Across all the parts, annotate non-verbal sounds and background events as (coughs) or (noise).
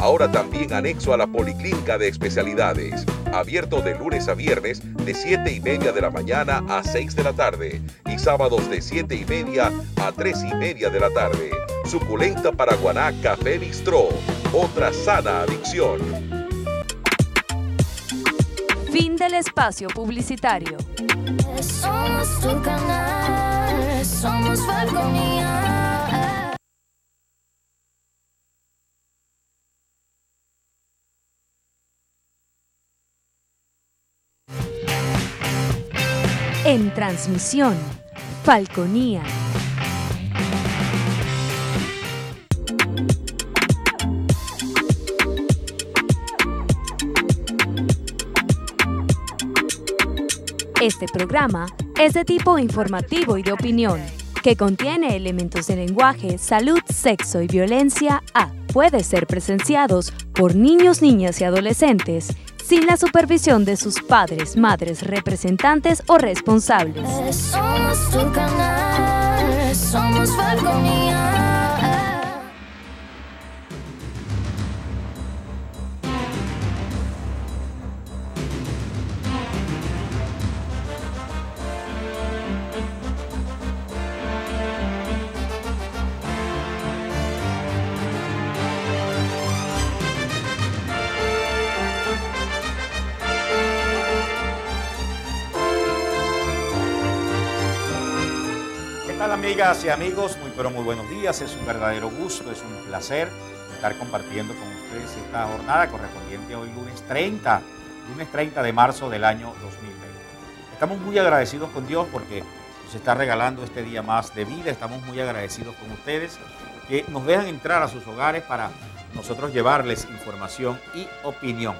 ahora también anexo a la Policlínica de Especialidades, abierto de lunes a viernes de 7 y media de la mañana a 6 de la tarde y sábados de 7 y media a 3 y media de la tarde. Suculenta Paraguaná Café Bistró, otra sana adicción. Fin del espacio publicitario. Somos tu canal, somos En transmisión, Falconía. Este programa es de tipo informativo y de opinión, que contiene elementos de lenguaje, salud, sexo y violencia A. Puede ser presenciados por niños, niñas y adolescentes sin la supervisión de sus padres, madres, representantes o responsables. Somos tu canal, somos amigas y amigos? Muy pero muy buenos días. Es un verdadero gusto, es un placer estar compartiendo con ustedes esta jornada correspondiente hoy lunes 30, lunes 30 de marzo del año 2020. Estamos muy agradecidos con Dios porque nos está regalando este día más de vida. Estamos muy agradecidos con ustedes que nos dejan entrar a sus hogares para nosotros llevarles información y opinión.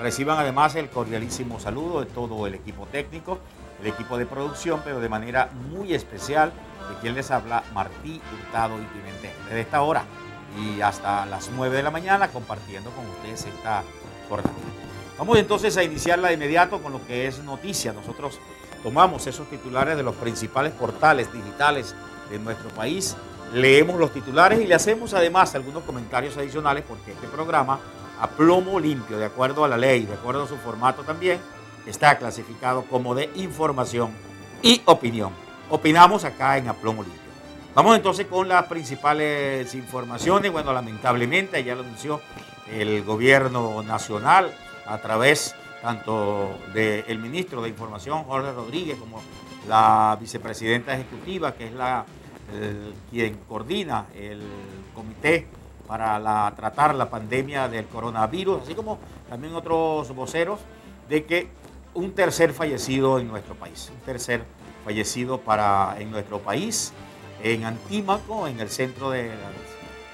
Reciban además el cordialísimo saludo de todo el equipo técnico, el equipo de producción, pero de manera muy especial de quien les habla, Martí Hurtado y Pimentel. Desde esta hora y hasta las 9 de la mañana compartiendo con ustedes esta jornada. Vamos entonces a iniciarla de inmediato con lo que es noticia. Nosotros tomamos esos titulares de los principales portales digitales de nuestro país, leemos los titulares y le hacemos además algunos comentarios adicionales porque este programa a plomo limpio, de acuerdo a la ley, de acuerdo a su formato también, está clasificado como de información y opinión opinamos acá en Aplomo Limpio. Vamos entonces con las principales informaciones. Bueno, lamentablemente ya lo anunció el gobierno nacional a través tanto del ministro de Información, Jorge Rodríguez, como la vicepresidenta ejecutiva, que es la quien coordina el comité para tratar la pandemia del coronavirus, así como también otros voceros, de que un tercer fallecido en nuestro país, un tercer fallecido para, en nuestro país, en Antímaco, en el centro de,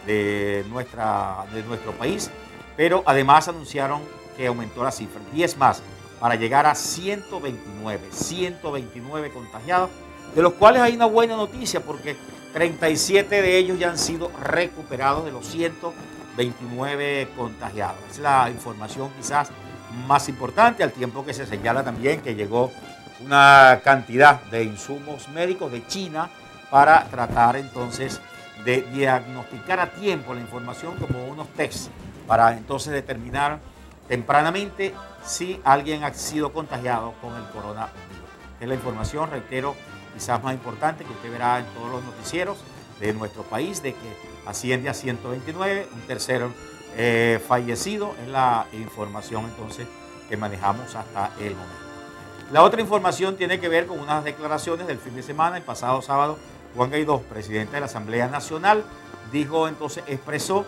de, nuestra, de nuestro país, pero además anunciaron que aumentó la cifra, 10 más, para llegar a 129, 129 contagiados, de los cuales hay una buena noticia porque 37 de ellos ya han sido recuperados de los 129 contagiados. Es la información quizás más importante, al tiempo que se señala también que llegó una cantidad de insumos médicos de China para tratar entonces de diagnosticar a tiempo la información como unos tests para entonces determinar tempranamente si alguien ha sido contagiado con el coronavirus. Es la información, reitero, quizás más importante que usted verá en todos los noticieros de nuestro país, de que asciende a 129, un tercero eh, fallecido, es la información entonces que manejamos hasta el momento. La otra información tiene que ver con unas declaraciones del fin de semana. El pasado sábado, Juan Guaidó, presidente de la Asamblea Nacional, dijo entonces, expresó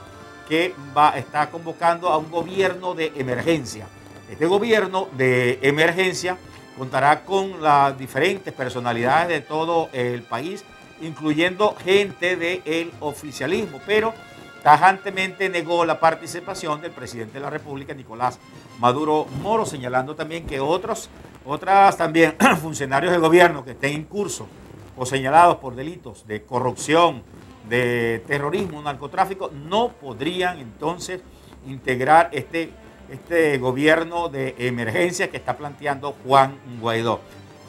que va, está convocando a un gobierno de emergencia. Este gobierno de emergencia contará con las diferentes personalidades de todo el país, incluyendo gente del oficialismo, pero tajantemente negó la participación del presidente de la República, Nicolás Maduro Moro, señalando también que otros otras también (clears throat) funcionarios de gobierno que estén en curso o señalados por delitos de corrupción, de terrorismo, narcotráfico, no podrían entonces integrar este, este gobierno de emergencia que está planteando Juan Guaidó.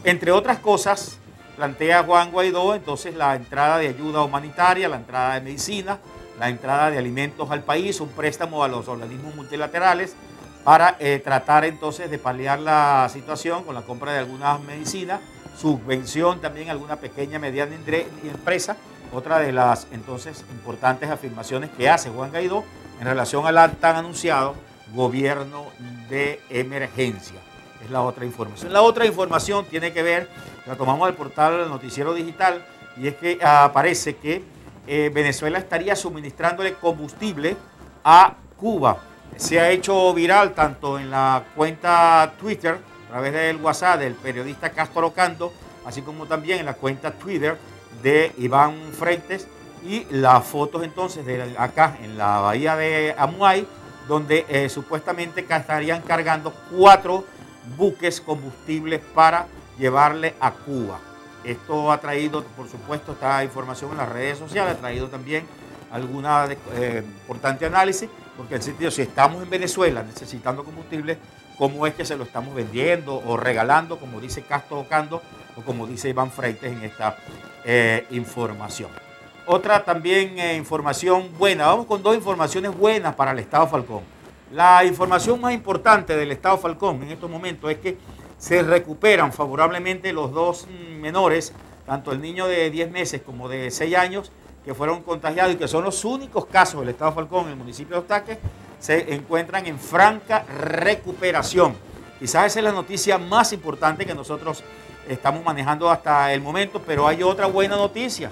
Entre otras cosas, plantea Juan Guaidó entonces la entrada de ayuda humanitaria, la entrada de medicina, la entrada de alimentos al país, un préstamo a los organismos multilaterales para eh, tratar entonces de paliar la situación con la compra de algunas medicinas, subvención también a alguna pequeña, mediana empresa, otra de las entonces importantes afirmaciones que hace Juan Guaidó en relación al tan anunciado gobierno de emergencia. Es la otra información. La otra información tiene que ver, la tomamos del portal Noticiero Digital, y es que aparece que eh, Venezuela estaría suministrándole combustible a Cuba. Se ha hecho viral tanto en la cuenta Twitter, a través del WhatsApp del periodista Castro Ocando, así como también en la cuenta Twitter de Iván Frentes y las fotos entonces de acá en la bahía de Amuay, donde eh, supuestamente estarían cargando cuatro buques combustibles para llevarle a Cuba. Esto ha traído, por supuesto, esta información en las redes sociales, ha traído también alguna eh, importante análisis, porque en el sentido, si estamos en Venezuela necesitando combustible, ¿cómo es que se lo estamos vendiendo o regalando, como dice Castro Ocando o como dice Iván Freites en esta eh, información? Otra también eh, información buena, vamos con dos informaciones buenas para el Estado Falcón. La información más importante del Estado Falcón en estos momentos es que se recuperan favorablemente los dos mm, menores, tanto el niño de 10 meses como de 6 años, que fueron contagiados y que son los únicos casos del Estado Falcón en el municipio de Ostaque, se encuentran en franca recuperación. Quizás esa es la noticia más importante que nosotros estamos manejando hasta el momento, pero hay otra buena noticia.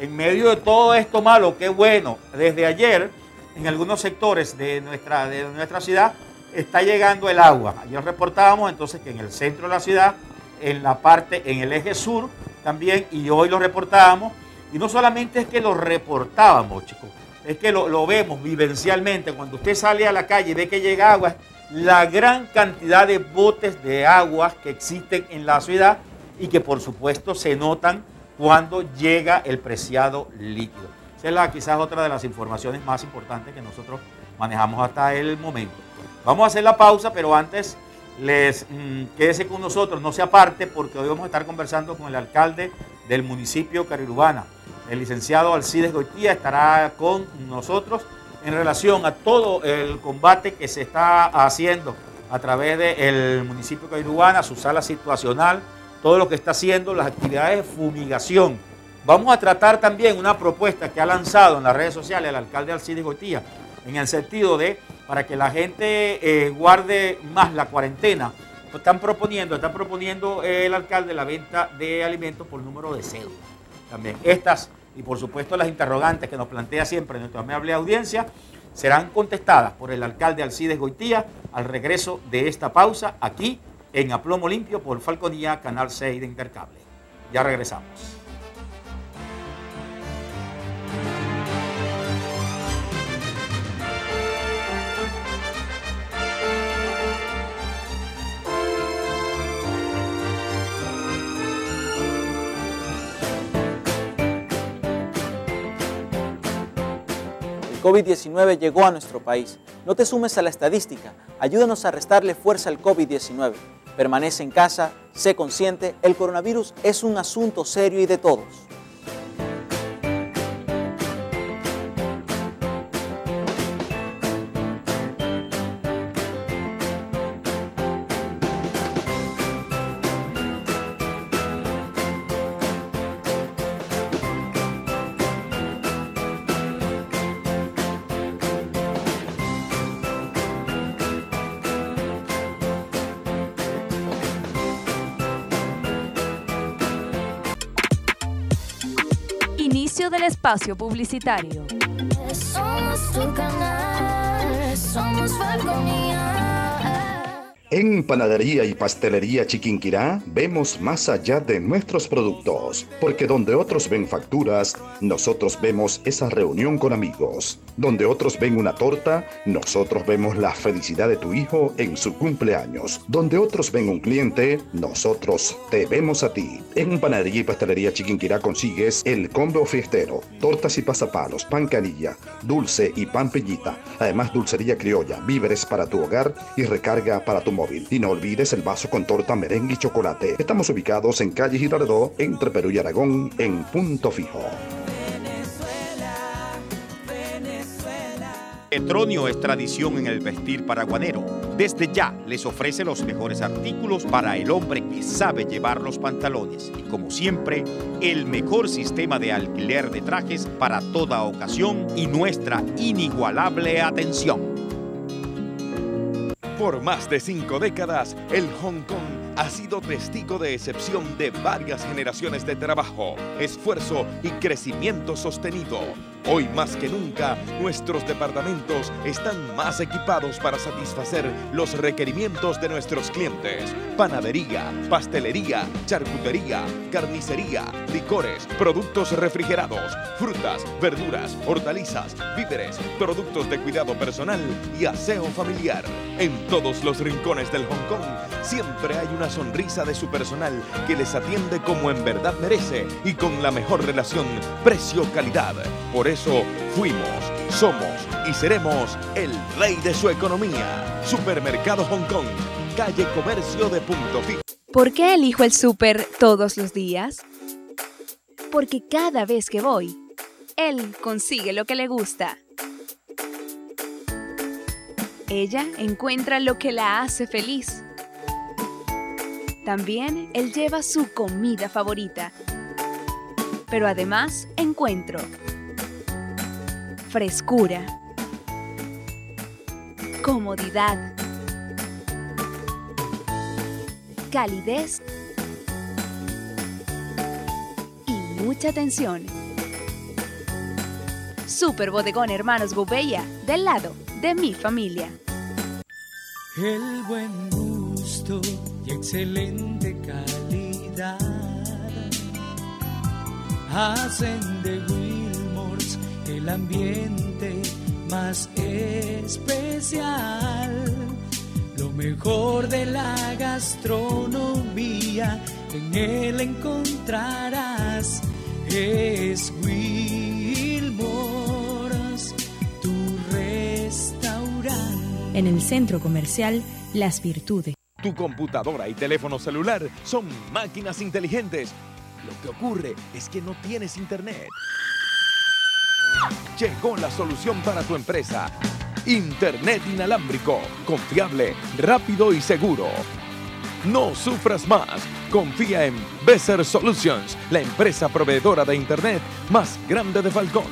En medio de todo esto malo, qué bueno, desde ayer en algunos sectores de nuestra, de nuestra ciudad está llegando el agua. Ayer reportábamos entonces que en el centro de la ciudad, en la parte, en el eje sur también, y hoy lo reportábamos, y no solamente es que lo reportábamos, chicos, es que lo, vemos vivencialmente. Cuando usted sale a la calle y ve que llega agua, la gran cantidad de botes de agua que existen en la ciudad y que por supuesto se notan cuando llega el preciado líquido. Esa es la, quizás otra de las informaciones más importantes que nosotros manejamos hasta el momento. Vamos a hacer la pausa, pero antes les mm, quédese con nosotros, no se aparte, porque hoy vamos a estar conversando con el alcalde del municipio Carirubana. El licenciado Alcides Goitía estará con nosotros en relación a todo el combate que se está haciendo a través del municipio de Carirubana, su sala situacional, todo lo que está haciendo, las actividades de fumigación. Vamos a tratar también una propuesta que ha lanzado en las redes sociales el alcalde Alcides Goitía, en el sentido de para que la gente eh, guarde más la cuarentena, están proponiendo, están proponiendo el alcalde la venta de alimentos por número de cédula. También estas y por supuesto las interrogantes que nos plantea siempre nuestra amable audiencia serán contestadas por el alcalde Alcides Goitía al regreso de esta pausa aquí en Aplomo Limpio por Falconía, Canal 6 de Intercable. Ya regresamos. COVID-19 llegó a nuestro país. No te sumes a la estadística, ayúdanos a restarle fuerza al COVID-19. Permanece en casa, sé consciente, el coronavirus es un asunto serio y de todos. Del espacio publicitario. Somos tu canal, somos En Panadería y Pastelería Chiquinquirá vemos más allá de nuestros productos, porque donde otros ven facturas, nosotros vemos esa reunión con amigos. Donde otros ven una torta, nosotros vemos la felicidad de tu hijo en su cumpleaños. Donde otros ven un cliente, nosotros te vemos a ti. En Panadería y Pastelería Chiquinquirá consigues el combo fiestero, tortas y pasapalos, pan canilla, dulce y pan pellita. Además, dulcería criolla, víveres para tu hogar y recarga para tu Y no olvides el vaso con torta, merengue y chocolate. Estamos ubicados en calle Girardot, entre Perú y Aragón, en punto fijo. Petronio es tradición en el vestir paraguanero. Desde ya les ofrece los mejores artículos para el hombre que sabe llevar los pantalones. Y como siempre, el mejor sistema de alquiler de trajes para toda ocasión y nuestra inigualable atención. Por más de cinco décadas, el Hong Kong ha sido testigo de excepción de varias generaciones de trabajo, esfuerzo y crecimiento sostenido. Hoy más que nunca, nuestros departamentos están más equipados para satisfacer los requerimientos de nuestros clientes. Panadería, pastelería, charcutería, carnicería, licores, productos refrigerados, frutas, verduras, hortalizas, víveres, productos de cuidado personal y aseo familiar. En todos los rincones del Hong Kong siempre hay una sonrisa de su personal que les atiende como en verdad merece y con la mejor relación precio-calidad. Por eso fuimos, somos y seremos el rey de su economía. Supermercado Hong Kong, calle Comercio de Punto Fijo. ¿Por qué elijo el súper todos los días? Porque cada vez que voy, él consigue lo que le gusta. Ella encuentra lo que la hace feliz. También él lleva su comida favorita. Pero además encuentro frescura, comodidad, calidez y mucha atención. Super Bodegón Hermanos Gouveia, del lado de mi familia. El buen gusto y excelente calidad hacen de Wilmors el ambiente más especial. Lo mejor de la gastronomía en él encontrarás. Es Wilmors, tu restaurante. En el centro comercial Las Virtudes. Tu computadora y teléfono celular son máquinas inteligentes. Lo que ocurre es que no tienes internet. Llegó la solución para tu empresa. Internet inalámbrico, confiable, rápido y seguro. No sufras más. Confía en Besser Solutions, la empresa proveedora de Internet más grande de Falcón.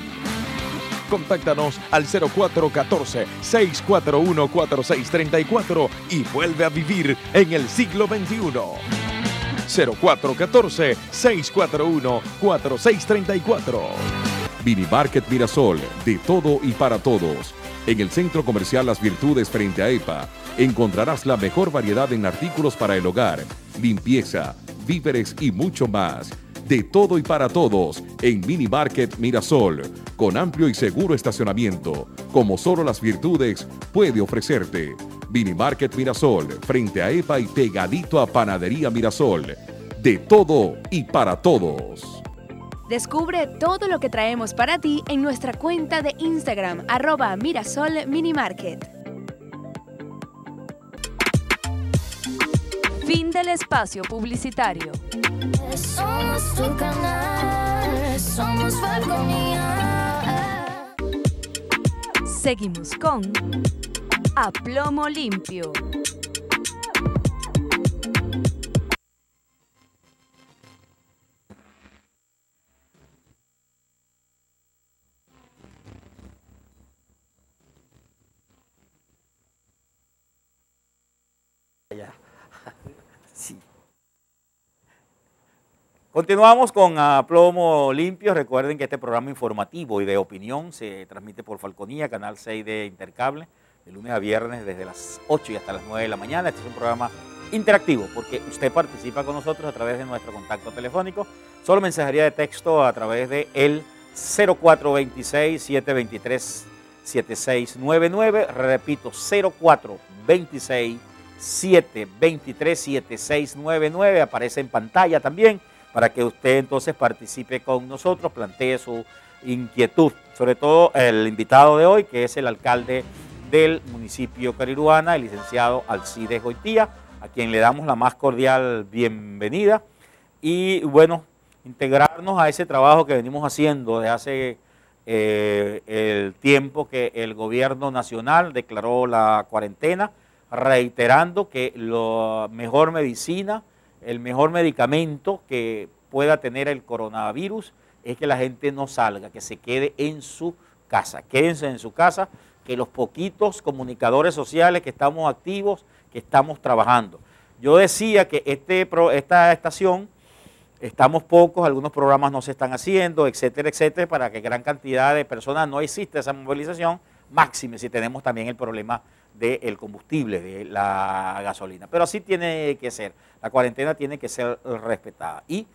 Contáctanos al 0414-641-4634 y vuelve a vivir en el siglo XXI. 0414-641-4634. Mini Market Mirasol, de todo y para todos. En el Centro Comercial Las Virtudes frente a EPA encontrarás la mejor variedad en artículos para el hogar, limpieza, víveres y mucho más. De todo y para todos en Mini Market Mirasol, con amplio y seguro estacionamiento, como solo Las Virtudes puede ofrecerte. Mini Market Mirasol, frente a EPA y pegadito a Panadería Mirasol. De todo y para todos. Descubre todo lo que traemos para ti en nuestra cuenta de Instagram, arroba Mirasol Minimarket. Fin del espacio publicitario. Somos tu canal, somos Falconía. Seguimos con A Plomo Limpio. Continuamos con Aplomo Limpio. Recuerden que este programa informativo y de opinión se transmite por Falconía, Canal 6 de Intercable, de lunes a viernes desde las 8 y hasta las 9 de la mañana. Este es un programa interactivo porque usted participa con nosotros a través de nuestro contacto telefónico, solo mensajería de texto a través de el 0426-723-7699. Repito, 0426 723-7699, aparece en pantalla también, para que usted entonces participe con nosotros, plantee su inquietud, sobre todo el invitado de hoy, que es el alcalde del municipio Cariruana, el licenciado Alcides Goitía, a quien le damos la más cordial bienvenida. Y bueno, integrarnos a ese trabajo que venimos haciendo desde hace eh, el tiempo que el gobierno nacional declaró la cuarentena, reiterando que la mejor medicina, el mejor medicamento que pueda tener el coronavirus es que la gente no salga, que se quede en su casa. Quédense en su casa, que los poquitos comunicadores sociales que estamos activos, que estamos trabajando. Yo decía que este, esta estación, estamos pocos, algunos programas no se están haciendo, etcétera, etcétera, para que gran cantidad de personas no exista esa movilización, máxime si tenemos también el problema del combustible, de la gasolina. Pero así tiene que ser, la cuarentena tiene que ser respetada. Y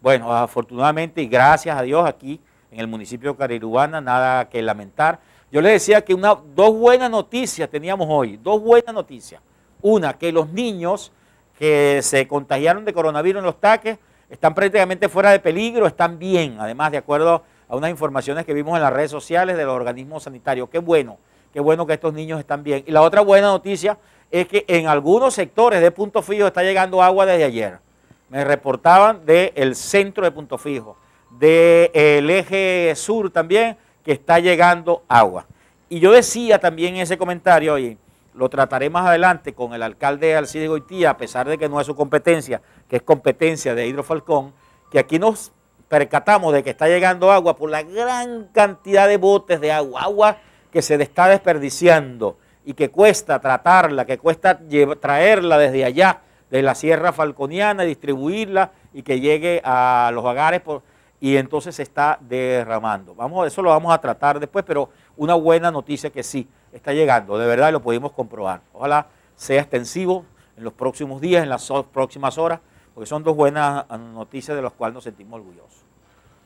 bueno, afortunadamente y gracias a Dios aquí en el municipio de Carirubana, nada que lamentar. Yo le decía que una, dos buenas noticias teníamos hoy, dos buenas noticias. Una, que los niños que se contagiaron de coronavirus en los taques están prácticamente fuera de peligro, están bien, además de acuerdo a unas informaciones que vimos en las redes sociales de los organismos sanitarios. Qué bueno, qué bueno que estos niños están bien. Y la otra buena noticia es que en algunos sectores de Punto Fijo está llegando agua desde ayer me reportaban del centro de Punto Fijo, del eje sur también, que está llegando agua. Y yo decía también en ese comentario, y lo trataré más adelante con el alcalde Alcides Goitía, a pesar de que no es su competencia, que es competencia de Hidrofalcón, que aquí nos percatamos de que está llegando agua por la gran cantidad de botes de agua, agua que se está desperdiciando y que cuesta tratarla, que cuesta traerla desde allá de la Sierra Falconiana, distribuirla y que llegue a los hogares y entonces se está derramando. Vamos, eso lo vamos a tratar después, pero una buena noticia que sí está llegando, de verdad lo pudimos comprobar. Ojalá sea extensivo en los próximos días, en las próximas horas, porque son dos buenas noticias de las cuales nos sentimos orgullosos.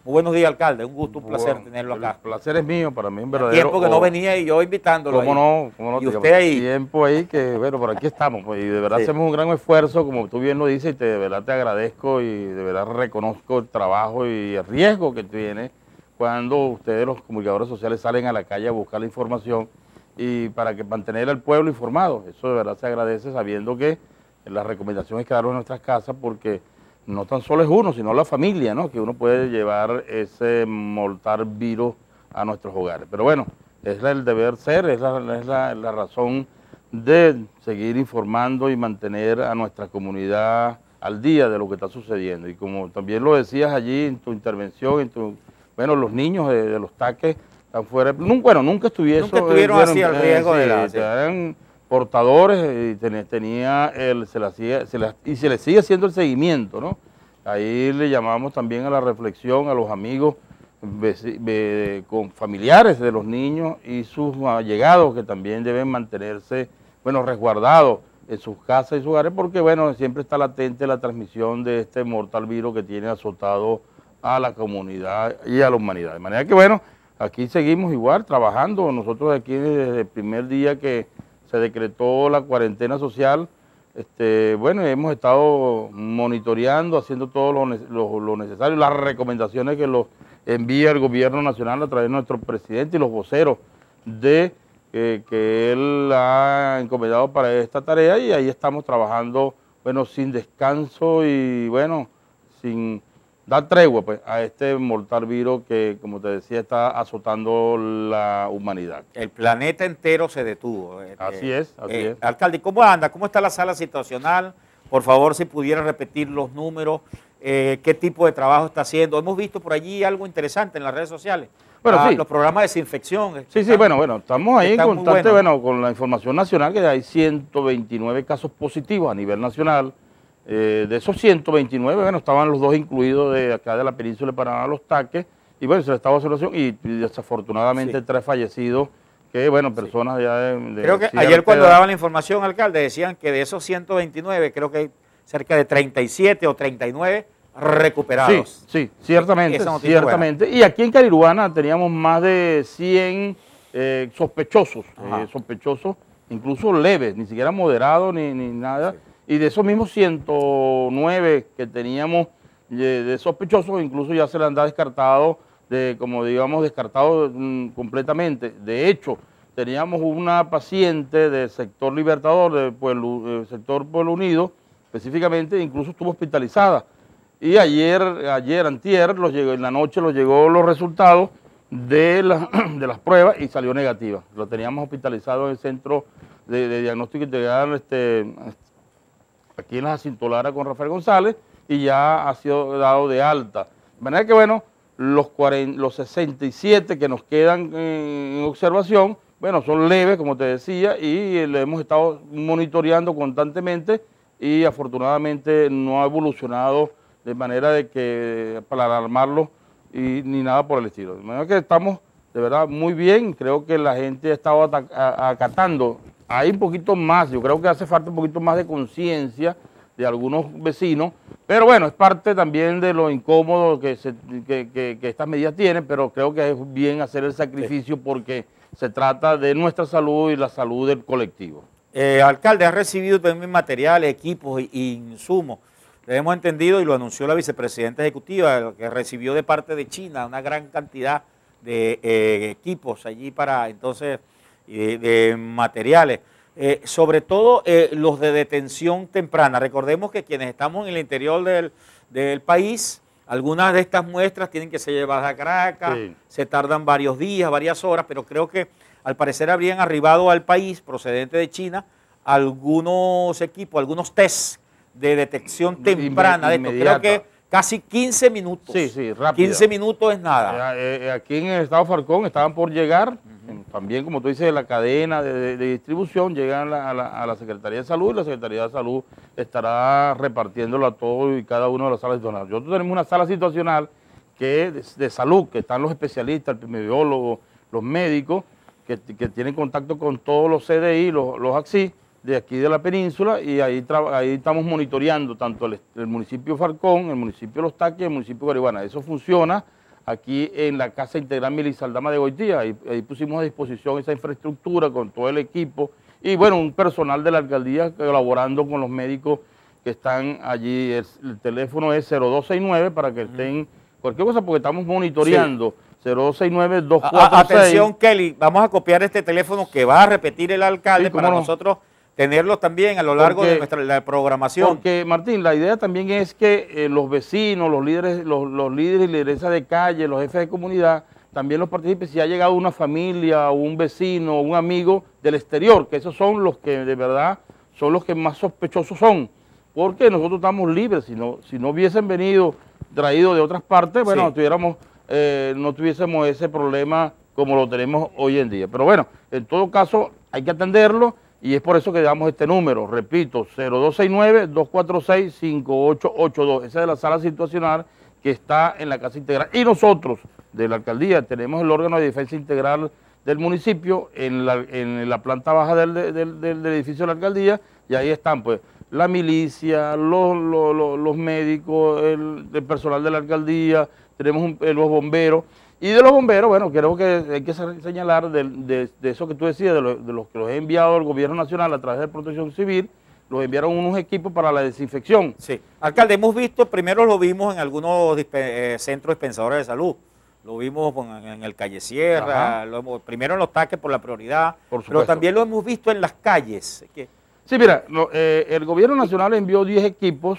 Muy buenos días, alcalde. Un gusto, un placer tenerlo acá. El placer es mío, para mí un verdadero. Tiempo que no venía y yo invitándolo. ¿Cómo no? ¿Cómo no? Y usted ahí. Tiempo ahí que, bueno, por aquí estamos. Pues, y de verdad hacemos un gran esfuerzo, como tú bien lo dices, y te, de verdad te agradezco y de verdad reconozco el trabajo y el riesgo que tiene cuando ustedes, los comunicadores sociales, salen a la calle a buscar la información y para que mantener al pueblo informado. Eso de verdad se agradece sabiendo que las recomendaciones quedaron en nuestras casas porque no tan solo es uno, sino la familia, ¿no? Que uno puede llevar ese mortal virus a nuestros hogares. Pero bueno, es el deber ser, es la, razón de seguir informando y mantener a nuestra comunidad al día de lo que está sucediendo. Y como también lo decías allí en tu intervención, en tu, bueno, los niños de, los taques están fuera, bueno, nunca estuvieron, nunca estuvieron así al riesgo de la portadores y tenía el, se se y se le sigue haciendo el seguimiento, ¿no? Ahí le llamamos también a la reflexión a los amigos, con familiares de los niños y sus allegados que también deben mantenerse, bueno, resguardados en sus casas y sus hogares porque, bueno, siempre está latente la transmisión de este mortal virus que tiene azotado a la comunidad y a la humanidad. De manera que, bueno, aquí seguimos igual trabajando. Nosotros aquí desde el primer día que se decretó la cuarentena social, este, bueno, hemos estado monitoreando, haciendo todo lo, necesario, las recomendaciones que los envía el gobierno nacional a través de nuestro presidente y los voceros de eh, que él ha encomendado para esta tarea y ahí estamos trabajando, bueno, sin descanso y bueno, sin dar tregua pues, a este mortal virus que, como te decía, está azotando la humanidad. El planeta entero se detuvo. Eh, así es, así eh, es. Alcalde, ¿cómo anda? ¿Cómo está la sala situacional? Por favor, si pudiera repetir los números, eh, qué tipo de trabajo está haciendo. Hemos visto por allí algo interesante en las redes sociales. Bueno, ah, sí. Los programas de desinfección. Sí, sí, bueno, bueno, estamos ahí en constante, bueno, con la información nacional, que hay 129 casos positivos a nivel nacional, eh, de esos 129, bueno, estaban los dos incluidos de acá de la península de Panamá, los taques, y bueno, se le estaba observación y, desafortunadamente tres fallecidos, que bueno, personas ya de... creo que ayer cuando daban la información, alcalde, decían que de esos 129, creo que hay cerca de 37 o 39 recuperados. Sí, sí, ciertamente, ciertamente. Y aquí en Carirubana teníamos más de 100 eh, sospechosos, eh, sospechosos, incluso leves, ni siquiera moderados ni, ni nada. Y de esos mismos 109 que teníamos de sospechosos, incluso ya se le han descartado, de, como digamos, descartado mm, completamente. De hecho, teníamos una paciente del sector Libertador, del pueblo, sector Pueblo Unido, específicamente, incluso estuvo hospitalizada. Y ayer, ayer, antier, en la noche nos llegó los resultados de, la- (clears throat) de las pruebas y salió negativa. Lo teníamos hospitalizado en el centro de, de diagnóstico integral este, aquí en la Jacinto Lara con Rafael González y ya ha sido dado de alta. De manera que, bueno, los, 40 los 67 que nos quedan en, observación, bueno, son leves, como te decía, y le hemos estado monitoreando constantemente y afortunadamente no ha evolucionado de manera de que para alarmarlo y ni nada por el estilo. De manera que estamos de verdad muy bien, creo que la gente ha estado acatando. Hay un poquito más, yo creo que hace falta un poquito más de conciencia de algunos vecinos, pero bueno, es parte también de lo incómodo que, estas medidas tienen, pero creo que es bien hacer el sacrificio porque se trata de nuestra salud y la salud del colectivo. Eh, alcalde, ha recibido también materiales, equipos y insumos. Hemos entendido y lo anunció la vicepresidenta ejecutiva, que recibió de parte de China una gran cantidad de eh, equipos allí para entonces y de, de materiales. Eh, sobre todo eh, los de detención temprana. Recordemos que quienes estamos en el interior del, del país, algunas de estas muestras tienen que ser llevadas a Caracas, Sí. se tardan varios días, varias horas, pero creo que al parecer habrían arribado al país procedente de China algunos equipos, algunos tests de detección temprana de esto. Creo que casi 15 minutos. Sí, sí, rápido. 15 minutos es nada. Eh, eh, aquí en el estado Falcón estaban por llegar, en- también como tú dices, la cadena de, de- de distribución, llegan a la, a Secretaría de Salud y la Secretaría de Salud estará repartiéndolo a todos y cada uno de las salas situacionales. Nosotros tenemos una sala situacional que es de, de salud, que están los especialistas, el epidemiólogo, los médicos, que, que tienen contacto con todos los CDI, los, los AXI, de aquí de la península, y ahí, ahí estamos monitoreando tanto el, el municipio Falcón, el municipio Los Taques y el municipio de Guaribana. Eso funciona aquí en la Casa Integral Milizaldama de Goitía. Ahí, ahí pusimos a disposición esa infraestructura con todo el equipo y bueno, un personal de la alcaldía colaborando con los médicos que están allí. El, el teléfono es 0269 para que estén cualquier cosa porque estamos monitoreando. 0269 A- 246 a- atención, Kelly, vamos a copiar este teléfono que va a repetir el alcalde Sí, para no. nosotros tenerlo también a lo largo Porque- de nuestra la programación. Porque, Martín, la idea también es que eh, los vecinos, los líderes, los, los líderes y lideresas de calle, los jefes de comunidad, también los participes, si ha llegado una familia un vecino un amigo del exterior, que esos son los que de verdad son los que más sospechosos son. Porque nosotros estamos libres, si no, si no hubiesen venido traídos de otras partes, bueno, Sí. no tuviéramos, eh, no tuviésemos ese problema como lo tenemos hoy en día. Pero bueno, en todo caso hay que atenderlo y es por eso que damos este número, repito, 0269-246-5882. Esa es la sala situacional que está en la Casa Integral. Y nosotros, de la alcaldía, tenemos el órgano de defensa integral del municipio en la, en la planta baja del, del- del- edificio de la alcaldía y ahí están pues la milicia, los, los- los- los médicos, el, el personal de la alcaldía, tenemos un- eh, los bomberos. Y de los bomberos, bueno, creo que hay que se- señalar de, de- de eso que tú decías, de, lo- de los que los he enviado el gobierno nacional a través de Protección Civil, los enviaron unos equipos para la desinfección. Sí. Alcalde, hemos visto, primero lo vimos en algunos eh, centros dispensadores de salud. Lo vimos en el Calle Sierra, Ajá. lo hemos- primero en los taques por la prioridad, Por pero también lo hemos visto en las calles. que- Sí, mira, lo- eh, el gobierno nacional envió 10 equipos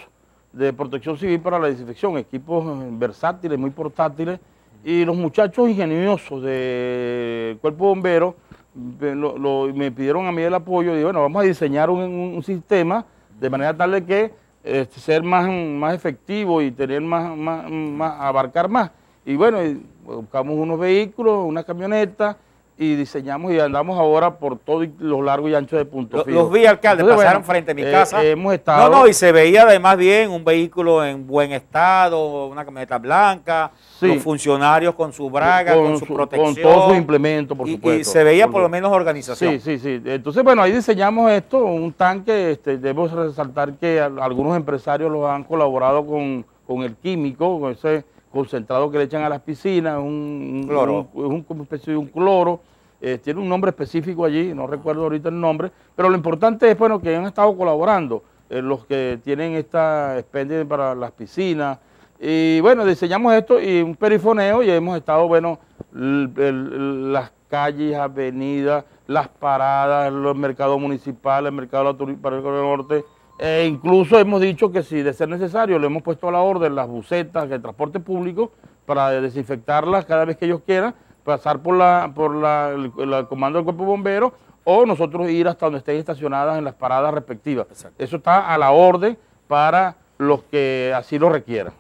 de protección civil para la desinfección, equipos eh, versátiles, muy portátiles, y los muchachos ingeniosos del cuerpo bombero me, lo- lo- me pidieron a mí el apoyo, y bueno, vamos a diseñar un, sistema de manera tal de que este, ser más, más efectivo y tener más, más, más- abarcar más. Y bueno, buscamos unos vehículos, una camioneta, y diseñamos y andamos ahora por todo los largos y anchos de Punto Fijo. los vi, alcalde, Entonces, pasaron bueno, frente a mi eh, casa. hemos estado... No, no, y se veía además bien un vehículo en buen estado, una camioneta blanca, Sí. los funcionarios con su braga, con, su, protección. Con todos sus implementos, por y- supuesto. Y se veía por lo menos organización. Sí, sí, sí. Entonces, bueno, ahí diseñamos esto, un tanque, este, debemos resaltar que al- algunos empresarios los han colaborado con, con el químico, con ese concentrado que le echan a las piscinas, un, Cloro. un- es un, como especie de un cloro, eh, tiene un nombre específico allí, no recuerdo ahorita el nombre, pero lo importante es, bueno, que han estado colaborando eh, los que tienen esta expendio para las piscinas, y bueno, diseñamos esto y un perifoneo y hemos estado, bueno, el- las calles, avenidas, las paradas, el mercado municipal, el mercado de la Turi- para el norte. E incluso hemos dicho que si de ser necesario, le hemos puesto a la orden las bucetas, el transporte público, para desinfectarlas cada vez que ellos quieran, pasar por la por la, el, el comando del cuerpo de bomberos o nosotros ir hasta donde estén estacionadas en las paradas respectivas. Eso está a la orden para los que así lo requieran.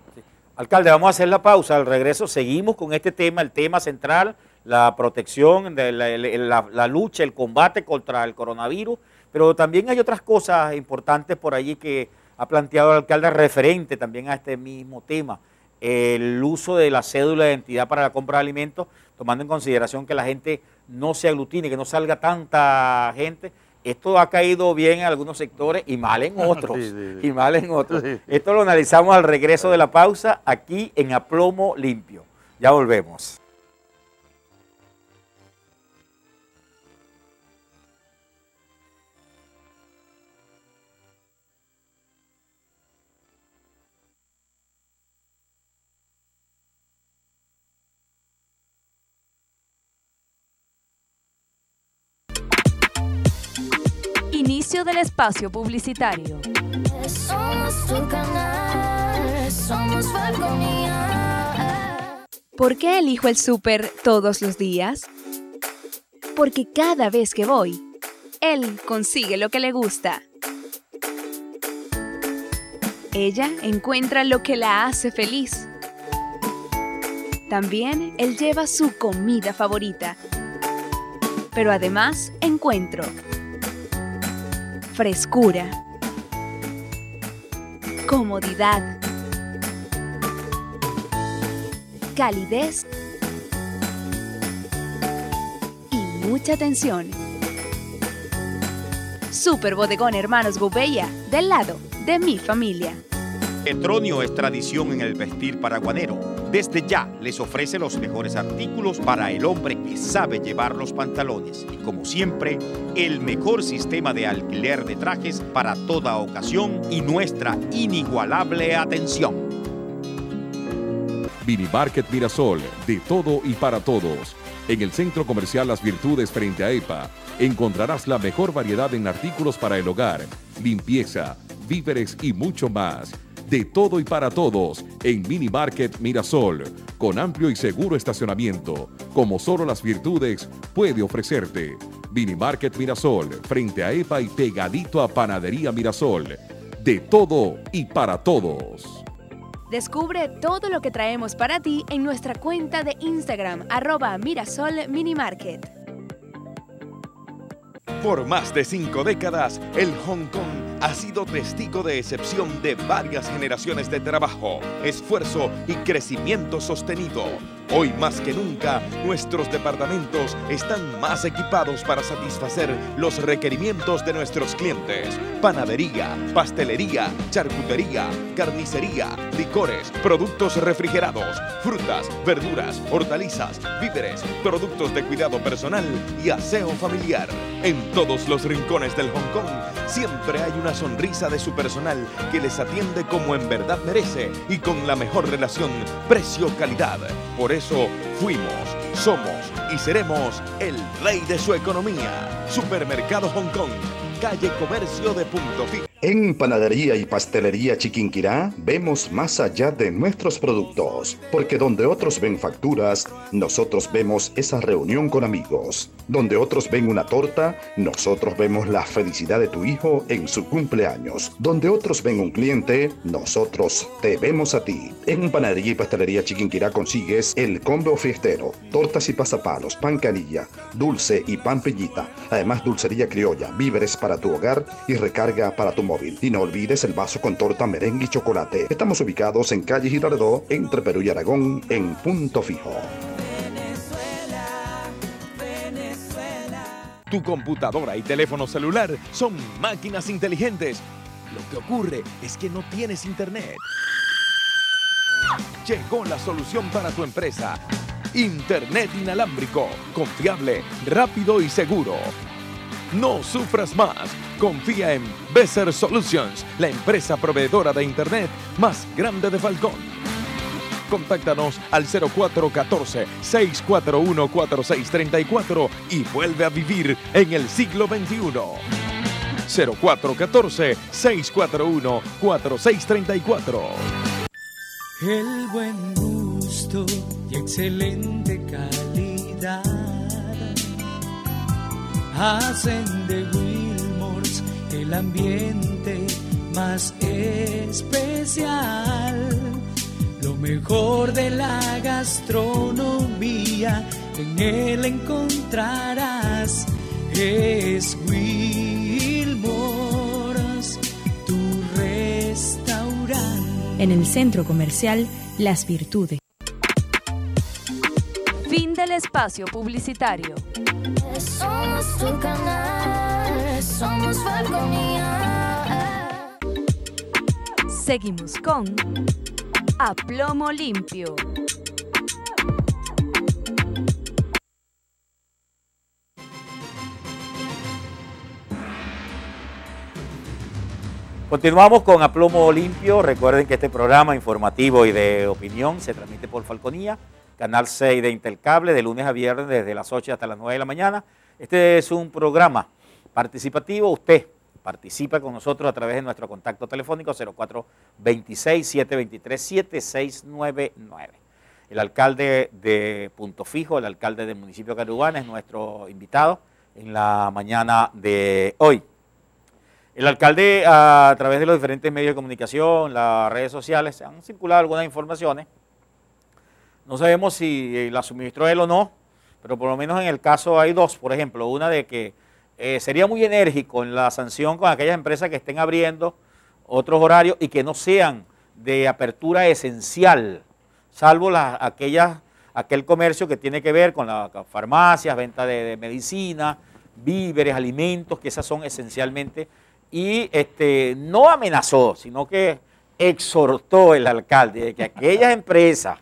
Alcalde, vamos a hacer la pausa. Al regreso seguimos con este tema, el tema central, la protección, de la, la- la lucha, el combate contra el coronavirus. Pero también hay otras cosas importantes por allí que ha planteado el alcalde referente también a este mismo tema. El uso de la cédula de identidad para la compra de alimentos, tomando en consideración que la gente no se aglutine, que no salga tanta gente. Esto ha caído bien en algunos sectores y mal en (laughs) otros. Sí, sí, sí. Y mal en otros. Esto lo analizamos al regreso de la pausa aquí en Aplomo Limpio. Ya volvemos. Inicio del espacio publicitario. Somos tu canal, somos Falconía. ¿Por qué elijo el súper todos los días? Porque cada vez que voy, él consigue lo que le gusta. Ella encuentra lo que la hace feliz. También él lleva su comida favorita. Pero además encuentro frescura, comodidad, calidez y mucha atención. Super Bodegón Hermanos Gouveia, del lado de mi familia. Petronio es tradición en el vestir paraguanero. Desde ya les ofrece los mejores artículos para el hombre que sabe llevar los pantalones. Y como siempre, el mejor sistema de alquiler de trajes para toda ocasión y nuestra inigualable atención. Mini Market Mirasol, de todo y para todos. En el centro comercial Las Virtudes frente a EPA encontrarás la mejor variedad en artículos para el hogar, limpieza, víveres y mucho más. De todo y para todos en Mini Market Mirasol, con amplio y seguro estacionamiento, como solo Las Virtudes puede ofrecerte. Mini Market Mirasol, frente a EPA y pegadito a Panadería Mirasol. De todo y para todos. Descubre todo lo que traemos para ti en nuestra cuenta de Instagram, arroba Mirasol Minimarket. Por más de cinco décadas, el Hong Kong ha sido testigo de excepción de varias generaciones de trabajo, esfuerzo y crecimiento sostenido. Hoy más que nunca, nuestros departamentos están más equipados para satisfacer los requerimientos de nuestros clientes. Panadería, pastelería, charcutería, carnicería, licores, productos refrigerados, frutas, verduras, hortalizas, víveres, productos de cuidado personal y aseo familiar. En todos los rincones del Hong Kong siempre hay una sonrisa de su personal que les atiende como en verdad merece y con la mejor relación precio-calidad. Por eso fuimos, somos y seremos el rey de su economía. Supermercado Hong Kong, calle Comercio de Punto Fijo. En Panadería y Pastelería Chiquinquirá vemos más allá de nuestros productos, porque donde otros ven facturas, nosotros vemos esa reunión con amigos. Donde otros ven una torta, nosotros vemos la felicidad de tu hijo en su cumpleaños. Donde otros ven un cliente, nosotros te vemos a ti. En Panadería y Pastelería Chiquinquirá consigues el combo fiestero, tortas y pasapalos, pan canilla, dulce y pan pellita. Además dulcería criolla, víveres para tu hogar y recarga para tu móvil. Y no olvides el vaso con torta, merengue y chocolate. Estamos ubicados en calle Girardot, entre Perú y Aragón, en punto fijo. Tu computadora y teléfono celular son máquinas inteligentes. Lo que ocurre es que no tienes internet. Llegó la solución para tu empresa. Internet inalámbrico, confiable, rápido y seguro. No sufras más. Confía en Besser Solutions, la empresa proveedora de Internet más grande de Falcón. Contáctanos al 0414-641-4634 y vuelve a vivir en el siglo XXI. 0414-641-4634. El buen gusto y excelente calidad hacen de Wilmors el ambiente más especial. Lo mejor de la gastronomía en él encontrarás. Es Wilmors, tu restaurante. En el centro comercial Las Virtudes. Espacio publicitario. Somos tu canal, somos Falconía. Seguimos con A Plomo Limpio. Continuamos con Aplomo Limpio. Recuerden que este programa informativo y de opinión se transmite por Falconía, Canal 6 de Intercable, de lunes a viernes desde las 8 hasta las 9 de la mañana. Este es un programa participativo. Usted participa con nosotros a través de nuestro contacto telefónico 0426-723-7699. El alcalde de Punto Fijo, el alcalde del municipio de es nuestro invitado en la mañana de hoy. El alcalde, a través de los diferentes medios de comunicación, las redes sociales, han circulado algunas informaciones. No sabemos si eh, la suministró él o no, pero por lo menos en el caso hay dos, por ejemplo, una de que eh, sería muy enérgico en la sanción con aquellas empresas que estén abriendo otros horarios y que no sean de apertura esencial, salvo las, aquellas, aquel comercio que tiene que ver con las farmacias, venta de, de medicina, víveres, alimentos, que esas son esencialmente y este, no amenazó, sino que exhortó el alcalde de que aquellas (laughs) empresas,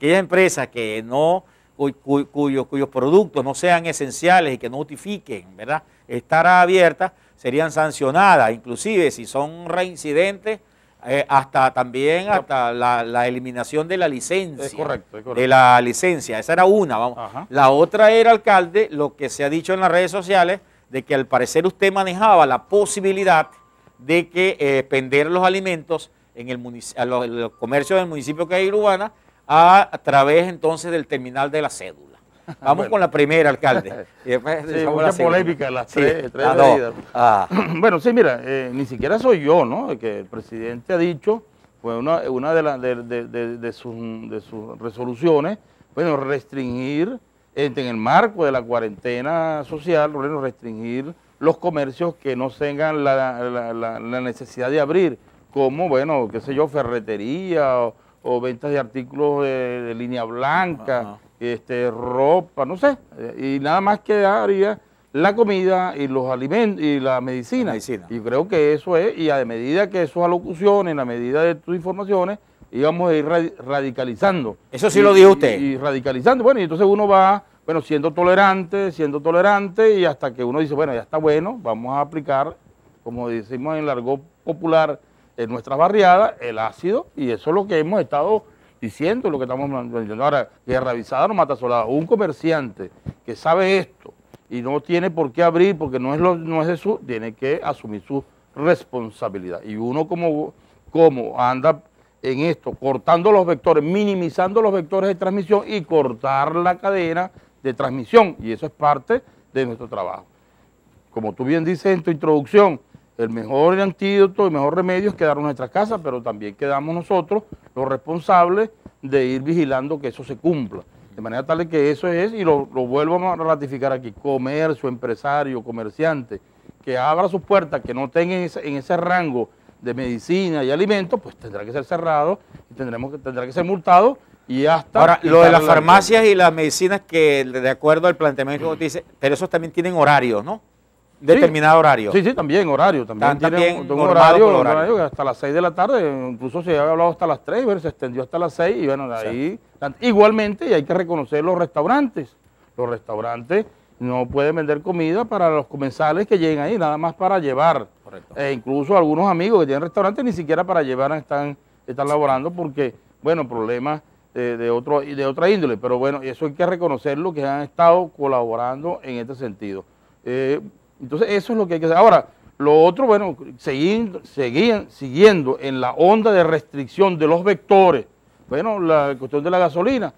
aquellas empresas que no, cuyo- cuyos productos no sean esenciales y que no notifiquen, ¿verdad? Estar abiertas, serían sancionadas, inclusive si son reincidentes, eh, hasta también hasta la, la eliminación de la licencia. Es correcto, es correcto. De la licencia, esa era una, vamos. Ajá. La otra era, alcalde, lo que se ha dicho en las redes sociales, de que al parecer usted manejaba la posibilidad de que eh, vender los alimentos en el los, los comercios del municipio de Cairubana a, a través entonces del terminal de la cédula. (laughs) Vamos Bueno. con la primera, alcalde. (laughs) Y después Sí, mucha la polémica las Sí, tres, tres. Ah. (clears throat) bueno, sí, mira, eh, ni siquiera soy yo, ¿no? Que el presidente ha dicho, fue una, una de, las de, de- sus, de sus resoluciones, bueno, restringir, en, en el marco de la cuarentena social, bueno, restringir los comercios que no tengan la, la- la- la necesidad de abrir, como, bueno, qué sé yo, ferretería o, o ventas de artículos de, de línea blanca, este, ropa, no sé, eh, y nada más quedaría la comida y los alimentos y la medicina. Y creo que eso es, y a medida que sus alocuciones, a medida de tus informaciones, íbamos a ir radi- radicalizando. Eso sí Y- lo dijo y- usted. Y, radicalizando, bueno, y entonces uno va, bueno, siendo tolerante, siendo tolerante, y hasta que uno dice, bueno, ya está bueno, vamos a aplicar, como decimos en el argot popular, en nuestras barriadas, el ácido, y eso es lo que hemos estado diciendo, lo que estamos diciendo. Ahora, guerra avisada no mata soldado. Un comerciante que sabe esto y no tiene por qué abrir porque no es, lo, no es tiene que asumir su responsabilidad. Y uno como, como anda en esto, cortando los vectores, minimizando los vectores de transmisión y cortar la cadena de transmisión. Y eso es parte de nuestro trabajo. Como tú bien dices en tu introducción, el mejor antídoto, el mejor remedio es quedarnos en nuestras casas, pero también quedamos nosotros los responsables de ir vigilando que eso se cumpla. De manera tal que eso es, y lo, lo vuelvo a ratificar aquí, comercio, empresario, comerciante, que abra sus puertas, que no tenga en ese, en ese rango de medicina y alimentos, pues tendrá que ser cerrado y tendremos que, tendrá que ser multado y hasta... Ahora, lo de las la farmacias y las medicinas que, de acuerdo al planteamiento que usted dice, pero esos también tienen horarios, ¿no? Determinado horario. Sí, sí, también horario. También Están tiene también un, horario, horario. horario que hasta las 6 de la tarde, incluso se había hablado hasta las 3, pero se extendió hasta las 6 y bueno, de ahí... Igualmente, y hay que reconocer los restaurantes. Los restaurantes no pueden vender comida para los comensales que lleguen ahí, nada más para llevar. E incluso algunos amigos que tienen restaurantes ni siquiera para llevar están, están laborando porque, bueno, problemas de, de otro, de otra índole. Pero bueno, eso hay que reconocerlo, que han estado colaborando en este sentido. Eh, entonces, eso es lo que hay que hacer. Ahora, lo otro, bueno, seguir, seguir, siguiendo en la onda de restricción de los vectores, bueno, la cuestión de la gasolina.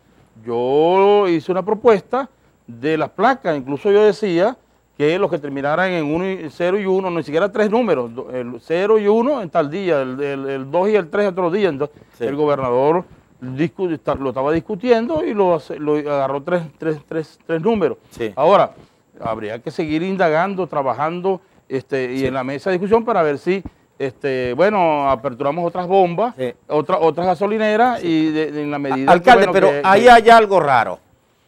Yo hice una propuesta de las placas. Incluso yo decía que los que terminaran en 1 y 0 y 1, ni siquiera tres números, el 0 y 1 en tal día, el 2 y el 3 otro día. Entonces, el gobernador lo estaba discutiendo y lo, lo agarró tres, tres, tres, tres números. Ahora, habría que seguir indagando, trabajando este, y en la mesa de discusión para ver si, este, bueno, aperturamos otras bombas, otra- otras gasolineras y de- de- en la medida que, Alcalde, bueno, pero que- ahí que- hay algo raro.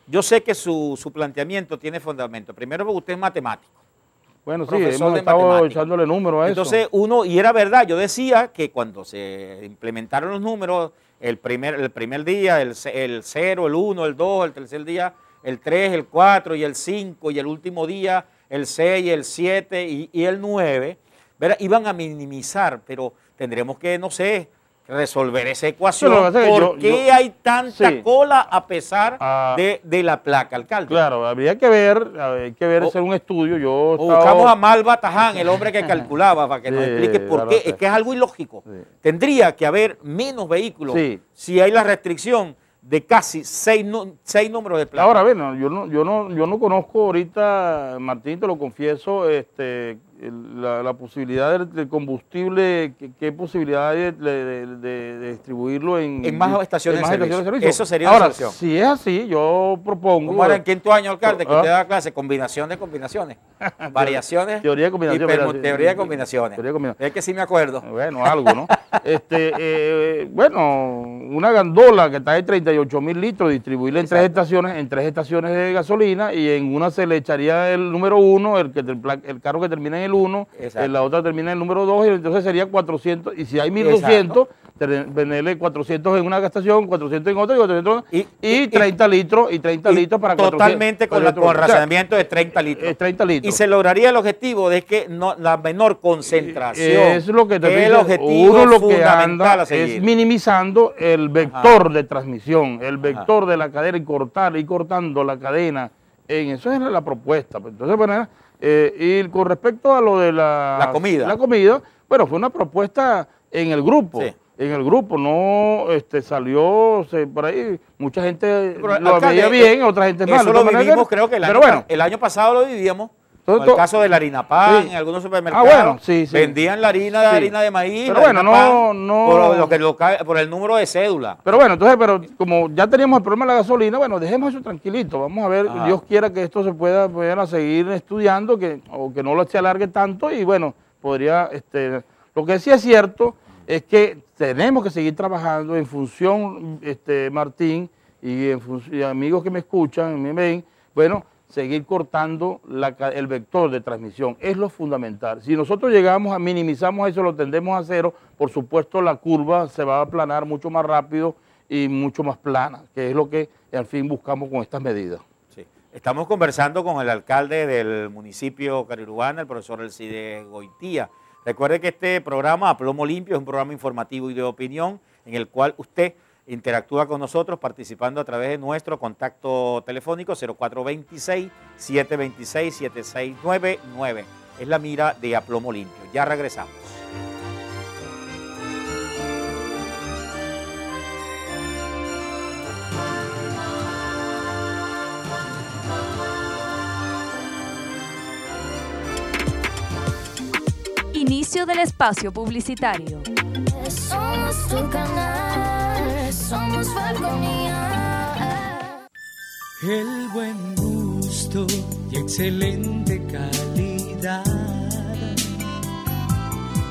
Yo sé que su, su planteamiento tiene fundamento. Primero porque usted es matemático. Bueno, sí, hemos estado echándole números a eso. Entonces uno, y era verdad, yo decía que cuando se implementaron los números, el primer, el primer día, el, el 0, el 1, el 2, el tercer día, el 3, el 4 y el 5, y el último día, el 6, el 7 y, y el 9, ¿verdad? iban a minimizar, pero tendremos que, no sé, resolver esa ecuación. ¿Por yo- qué yo- hay tanta Sí. cola a pesar Ah. de, de la placa, alcalde? Claro, habría que ver, hay que ver, O- hacer un estudio. Yo O estaba- buscamos a Malva Taján, el hombre que (laughs) calculaba, para que nos explique por claro, qué. Es que es algo ilógico. Tendría que haber menos vehículos si hay la restricción de casi seis, seis números de placa. Ahora, bueno, yo no, yo no, yo no conozco ahorita, Martín, te lo confieso, este, el- la, la posibilidad del, del combustible, qué, posibilidad hay de, de- de- de distribuirlo en, En más estaciones de servicio. Eso sería una Ahora, solución. si es así, yo propongo... ¿Cómo era en quinto año, alcalde, que Ah. usted da clase? Combinación de combinaciones. (laughs) Variaciones. Teoría de teoría combinaciones. teoría de combinación. Es que sí me acuerdo. Bueno, algo, ¿no? (laughs) este, eh, bueno, una gandola que está de 38 mil litros, distribuirla en tres estaciones, en tres estaciones de gasolina y en una se le echaría el número uno, el, que, el, el carro que termina en el uno, Exacto. en la otra termina en el número dos y entonces sería 400, y si hay 1200, tener- venderle 400 en una estación, 400 en otra y 400 y, 30 litros, y 30 litros para 400 Totalmente con, la, con 400. O sea, racionamiento de 30 litros. eh, 30 litros. Y se lograría el objetivo de que no, la menor concentración. Es lo que te es el objetivo uno lo que anda es minimizando el vector de transmisión, el vector de la cadena y cortar y cortando la cadena. En eso es la propuesta. Pues, Entonces, bueno, eh, y con respecto a lo de la, La comida. la comida, bueno, fue una propuesta en el grupo. En el grupo, no este, salió se- por ahí, mucha gente Pero, lo alcalde, veía bien, eh, otra gente mal. Eso lo vivimos, creo que el año, pero bueno, pa- el año pasado lo vivíamos. Todo- con el caso de la harina pan, Sí. en algunos supermercados. Ah, bueno, sí, sí. Vendían la harina, Sí. harina de maíz. Pero la bueno, no- pan, no- Por, lo que lo por el número de cédula. Pero bueno, entonces, pero como ya teníamos el problema de la gasolina, bueno, dejemos eso tranquilito. Vamos a ver, Ajá. Dios quiera que esto se pueda, puedan seguir estudiando, que, o que no lo se alargue tanto y bueno, podría, este, lo que sí es cierto es que tenemos que seguir trabajando en función, este, Martín, y, en fun- y amigos que me escuchan, me ven, bueno, seguir cortando el vector de transmisión. Es lo fundamental. Si nosotros llegamos a minimizamos eso, lo tendemos a cero, por supuesto la curva se va a aplanar mucho más rápido y mucho más plana, que es lo que al fin buscamos con estas medidas. Sí. Estamos conversando con el alcalde del municipio Carirubana, el profesor Elcide Goitía. Recuerde que este programa, A Plomo Limpio, es un programa informativo y de opinión en el cual usted interactúa con nosotros participando a través de nuestro contacto telefónico 0426-726-7699. Es la mira de A Plomo Limpio. Ya regresamos. Inicio del espacio publicitario. Somos tu canal, somos Falconía. El buen gusto y excelente calidad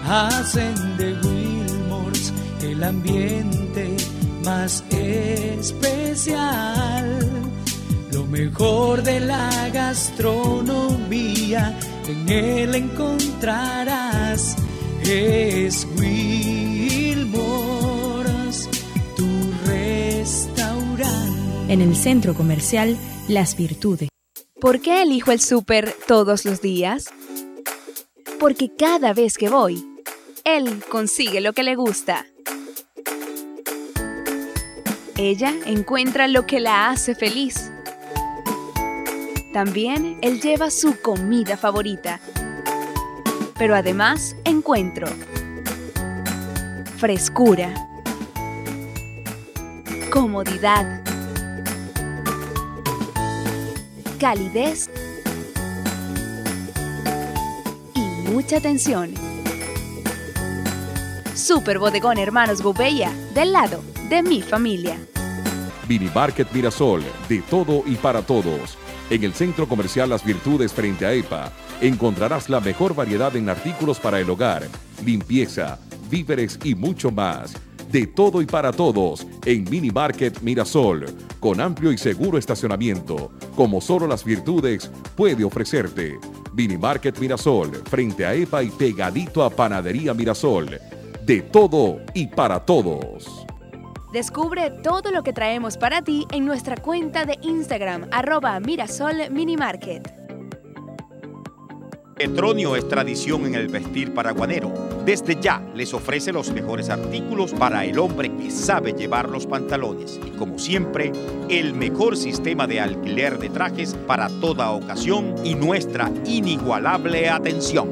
hacen de Wilmors el ambiente más especial. Lo mejor de la gastronomía en él encontrarás. Es Wilmors, En el centro comercial Las Virtudes. ¿Por qué elijo el súper todos los días? Porque cada vez que voy, él consigue lo que le gusta. Ella encuentra lo que la hace feliz. También él lleva su comida favorita. Pero además encuentro frescura, comodidad, calidez y mucha atención. Super Bodegón Hermanos Gouveia, del lado de mi familia. Mini Market Mirasol, de todo y para todos. En el Centro Comercial Las Virtudes frente a EPA, encontrarás la mejor variedad en artículos para el hogar, limpieza, víveres y mucho más. De todo y para todos en Mini Market Mirasol, con amplio y seguro estacionamiento, como solo Las Virtudes puede ofrecerte. Mini Market Mirasol, frente a EPA y pegadito a Panadería Mirasol. De todo y para todos. Descubre todo lo que traemos para ti en nuestra cuenta de Instagram, arroba Mirasol Minimarket. Petronio es tradición en el vestir paraguanero. Desde ya les ofrece los mejores artículos para el hombre que sabe llevar los pantalones. Y como siempre, el mejor sistema de alquiler de trajes para toda ocasión y nuestra inigualable atención.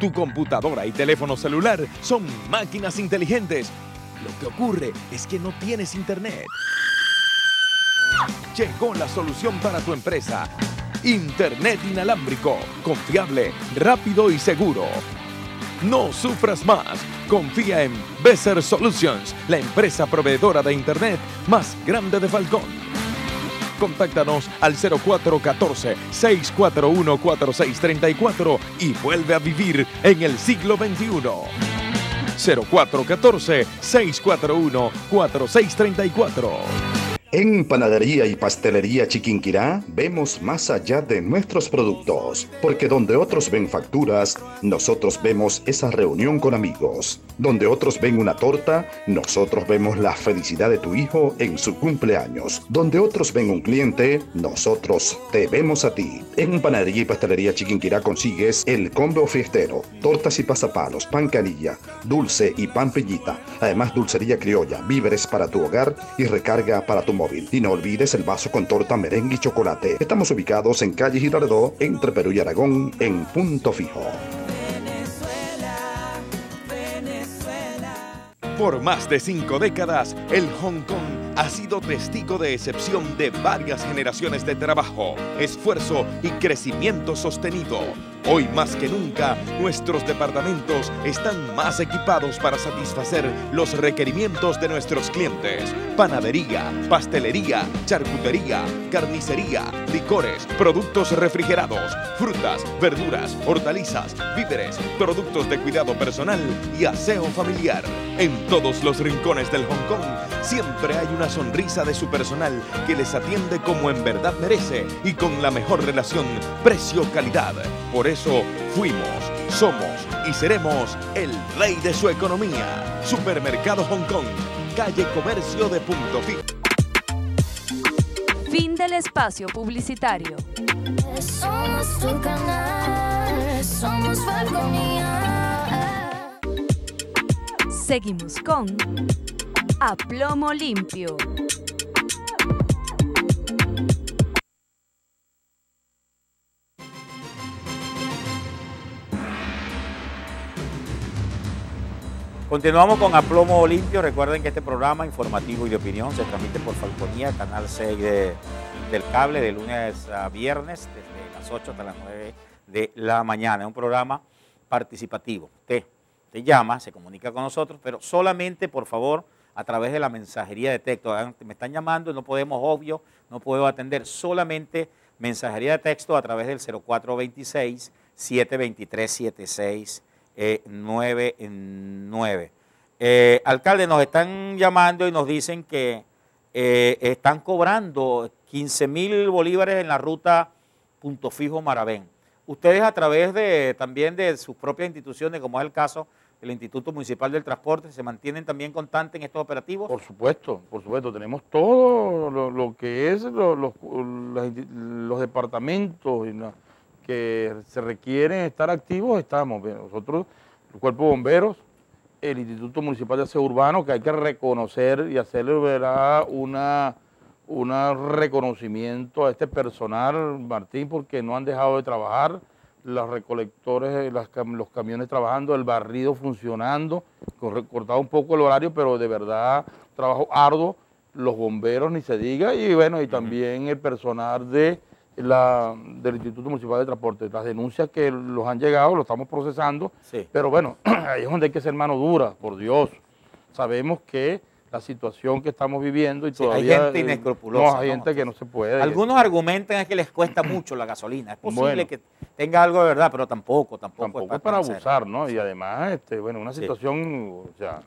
Tu computadora y teléfono celular son máquinas inteligentes. Lo que ocurre es que no tienes internet. Llegó la solución para tu empresa. Internet inalámbrico, confiable, rápido y seguro. No sufras más. Confía en Besser Solutions, la empresa proveedora de Internet más grande de Falcón. Contáctanos al 0414-641-4634 y vuelve a vivir en el siglo XXI. 0414-641-4634. En Panadería y Pastelería Chiquinquirá vemos más allá de nuestros productos, porque donde otros ven facturas, nosotros vemos esa reunión con amigos. Donde otros ven una torta, nosotros vemos la felicidad de tu hijo en su cumpleaños. Donde otros ven un cliente, nosotros te vemos a ti. En Panadería y Pastelería Chiquinquirá consigues el combo fiestero, tortas y pasapalos, pan canilla, dulce y pan pellita. Además dulcería criolla, víveres para tu hogar y recarga para tu móvil. Y no olvides el vaso con torta, merengue y chocolate. Estamos ubicados en calle Girardot, entre Perú y Aragón, en punto fijo. Por más de cinco décadas, el Hong Kong ha sido testigo de excepción de varias generaciones de trabajo, esfuerzo y crecimiento sostenido. Hoy más que nunca, nuestros departamentos están más equipados para satisfacer los requerimientos de nuestros clientes. Panadería, pastelería, charcutería, carnicería, licores, productos refrigerados, frutas, verduras, hortalizas, víveres, productos de cuidado personal y aseo familiar. En todos los rincones del Hong Kong siempre hay una sonrisa de su personal que les atiende como en verdad merece y con la mejor relación precio-calidad. Por eso fuimos, somos y seremos el rey de su economía. Supermercado Hong Kong, calle Comercio de Punto Fijo. Fin del espacio publicitario. Somos tu canal, somos Falconía. Seguimos con A Plomo Limpio. Continuamos con Aplomo Limpio. Recuerden que este programa informativo y de opinión se transmite por Falconía, Canal 6 de- del cable, de lunes a viernes, desde las 8 hasta las 9 de la mañana. Es un programa participativo. Usted, te llama, se comunica con nosotros, pero solamente, por favor, a través de la mensajería de texto. Me están llamando, no podemos, obvio, no puedo atender. Solamente mensajería de texto a través del 0426 723 76 eh, 99. Eh, alcalde, nos están llamando y nos dicen que eh, están cobrando 15 mil bolívares en la ruta Punto Fijo Maravén. Ustedes a través de también de sus propias instituciones, como es el caso del Instituto Municipal del Transporte, ¿se mantienen también constantes en estos operativos? Por supuesto, por supuesto, tenemos todo lo, que es lo- los, departamentos que se requieren estar activos, estamos. Nosotros, el Cuerpo de Bomberos, el Instituto Municipal de Aseo Urbano, que hay que reconocer y hacerle una, una reconocimiento a este personal, Martín, porque no han dejado de trabajar, los recolectores, las cam- los camiones trabajando, el barrido funcionando, recortado un poco el horario, pero de verdad trabajo arduo los bomberos ni se diga, y bueno, y también el personal de la, del Instituto Municipal de Transporte. Las denuncias que los han llegado, lo estamos procesando, pero bueno, (clears throat) ahí es donde hay que ser mano dura, por Dios. Sabemos que la situación que estamos viviendo y Sí, hay todavía... gente eh, inescrupulosa, No, hay ¿no? gente que no se puede. Algunos argumentan es que les cuesta mucho la gasolina. Es posible Bueno. que tenga algo de verdad, pero tampoco, tampoco, Tampoco es para abusar, ¿no? Y además, este, bueno, una situación, o sea,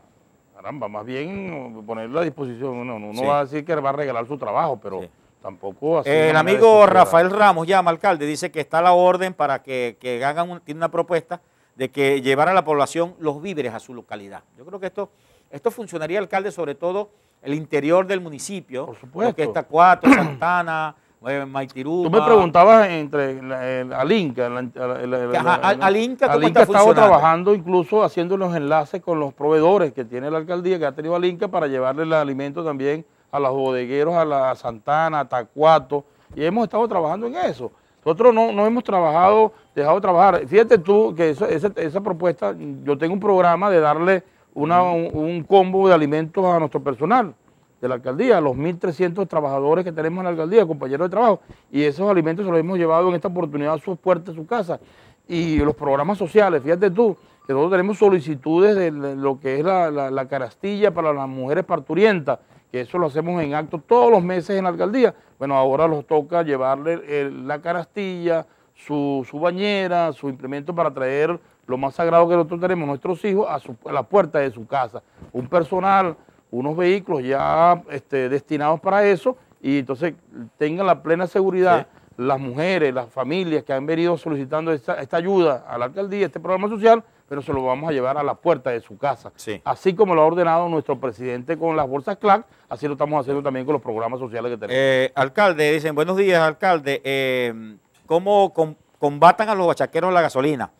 caramba, más bien ponerla a disposición. Uno, Sí. va a decir que va a regalar su trabajo, pero tampoco así. El amigo. Rafael Ramos llama, alcalde, dice que está la orden para que, que hagan un- tiene una propuesta de que llevar a la población los víveres a su localidad. Yo creo que esto, esto funcionaría, alcalde, sobre todo el interior del municipio, Por supuesto. lo que está Cuatro, (clears throat) Santana, eh, Maitiruba. Tú me preguntabas entre la- el- al Inca. la- Ajá, al- al Inca, ¿cómo al está Inca trabajando incluso haciendo los enlaces con los proveedores que tiene la alcaldía, que ha tenido al Inca para llevarle el alimento también a los bodegueros, a la Santana, a Tacuato, y hemos estado trabajando en eso. Nosotros no, no hemos trabajado, dejado de trabajar. Fíjate tú que eso- esa, esa propuesta, yo tengo un programa de darle una- un, un combo de alimentos a nuestro personal de la alcaldía, a los 1.300 trabajadores que tenemos en la alcaldía, compañeros de trabajo, y esos alimentos se los hemos llevado en esta oportunidad a sus puertas, a su casa. Y los programas sociales, fíjate tú, que nosotros tenemos solicitudes de lo que es la, la- la carastilla para las mujeres parturientas, que eso lo hacemos en acto todos los meses en la alcaldía. Bueno, ahora nos toca llevarle el- la carastilla, su, su bañera, su implemento para traer lo más sagrado que nosotros tenemos, nuestros hijos, a, su- a la puerta de su casa. Un personal, unos vehículos ya este, destinados para eso y entonces tengan la plena seguridad las mujeres, las familias que han venido solicitando esta, esta ayuda a la alcaldía, este programa social, pero se lo vamos a llevar a la puerta de su casa. Así como lo ha ordenado nuestro presidente con las bolsas CLAC, así lo estamos haciendo también con los programas sociales que tenemos. Eh, alcalde, dicen, buenos días, alcalde. eh, ¿Cómo com- combatan a los bachaqueros la gasolina?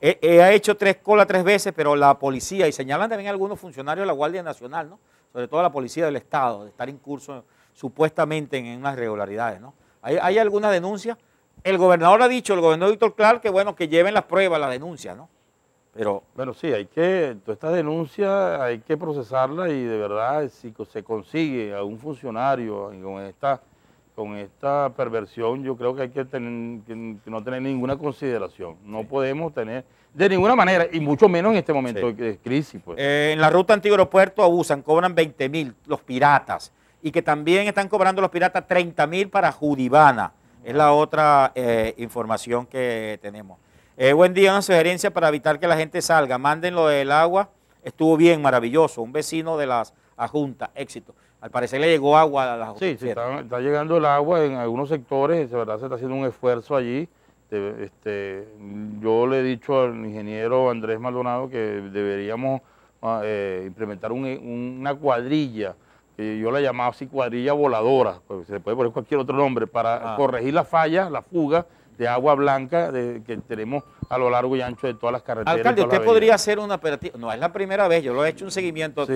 Eh, ha hecho tres colas tres veces, pero la policía, y señalan también algunos funcionarios de la Guardia Nacional, ¿no? Sobre todo la policía del Estado, de estar en curso supuestamente en, unas irregularidades, ¿no? ¿Hay, hay alguna denuncia? El gobernador ha dicho, el gobernador Víctor Clark, que bueno, que lleven las pruebas, las denuncias, ¿no? Pero Bueno, sí, hay que, toda esta denuncia hay que procesarla y de verdad, si se consigue a un funcionario con esta, con esta perversión, yo creo que hay que, tener, que- no tener ninguna consideración. No podemos tener, de ninguna manera, y mucho menos en este momento de crisis. Pues. Eh, en la ruta antiguo aeropuerto abusan, cobran 20 mil los piratas y que también están cobrando los piratas 30 mil para Judivana. Es la otra eh, información que tenemos. Eh, buen día, una sugerencia para evitar que la gente salga. Manden lo del agua. Estuvo bien, maravilloso. Un vecino de las Ajunta, éxito. Al parecer le llegó agua a las Sí, sí, está, está llegando el agua en algunos sectores, de verdad se está haciendo un esfuerzo allí. Este, yo le he dicho al ingeniero Andrés Maldonado que deberíamos ah, eh, implementar un- una cuadrilla, que yo la llamaba así cuadrilla voladora, pues se puede poner cualquier otro nombre, para Ah. corregir las fallas, la fuga de agua blanca de- que tenemos a lo largo y ancho de todas las carreteras. Alcalde, todas usted podría hacer una. No es la primera vez, yo lo he hecho un seguimiento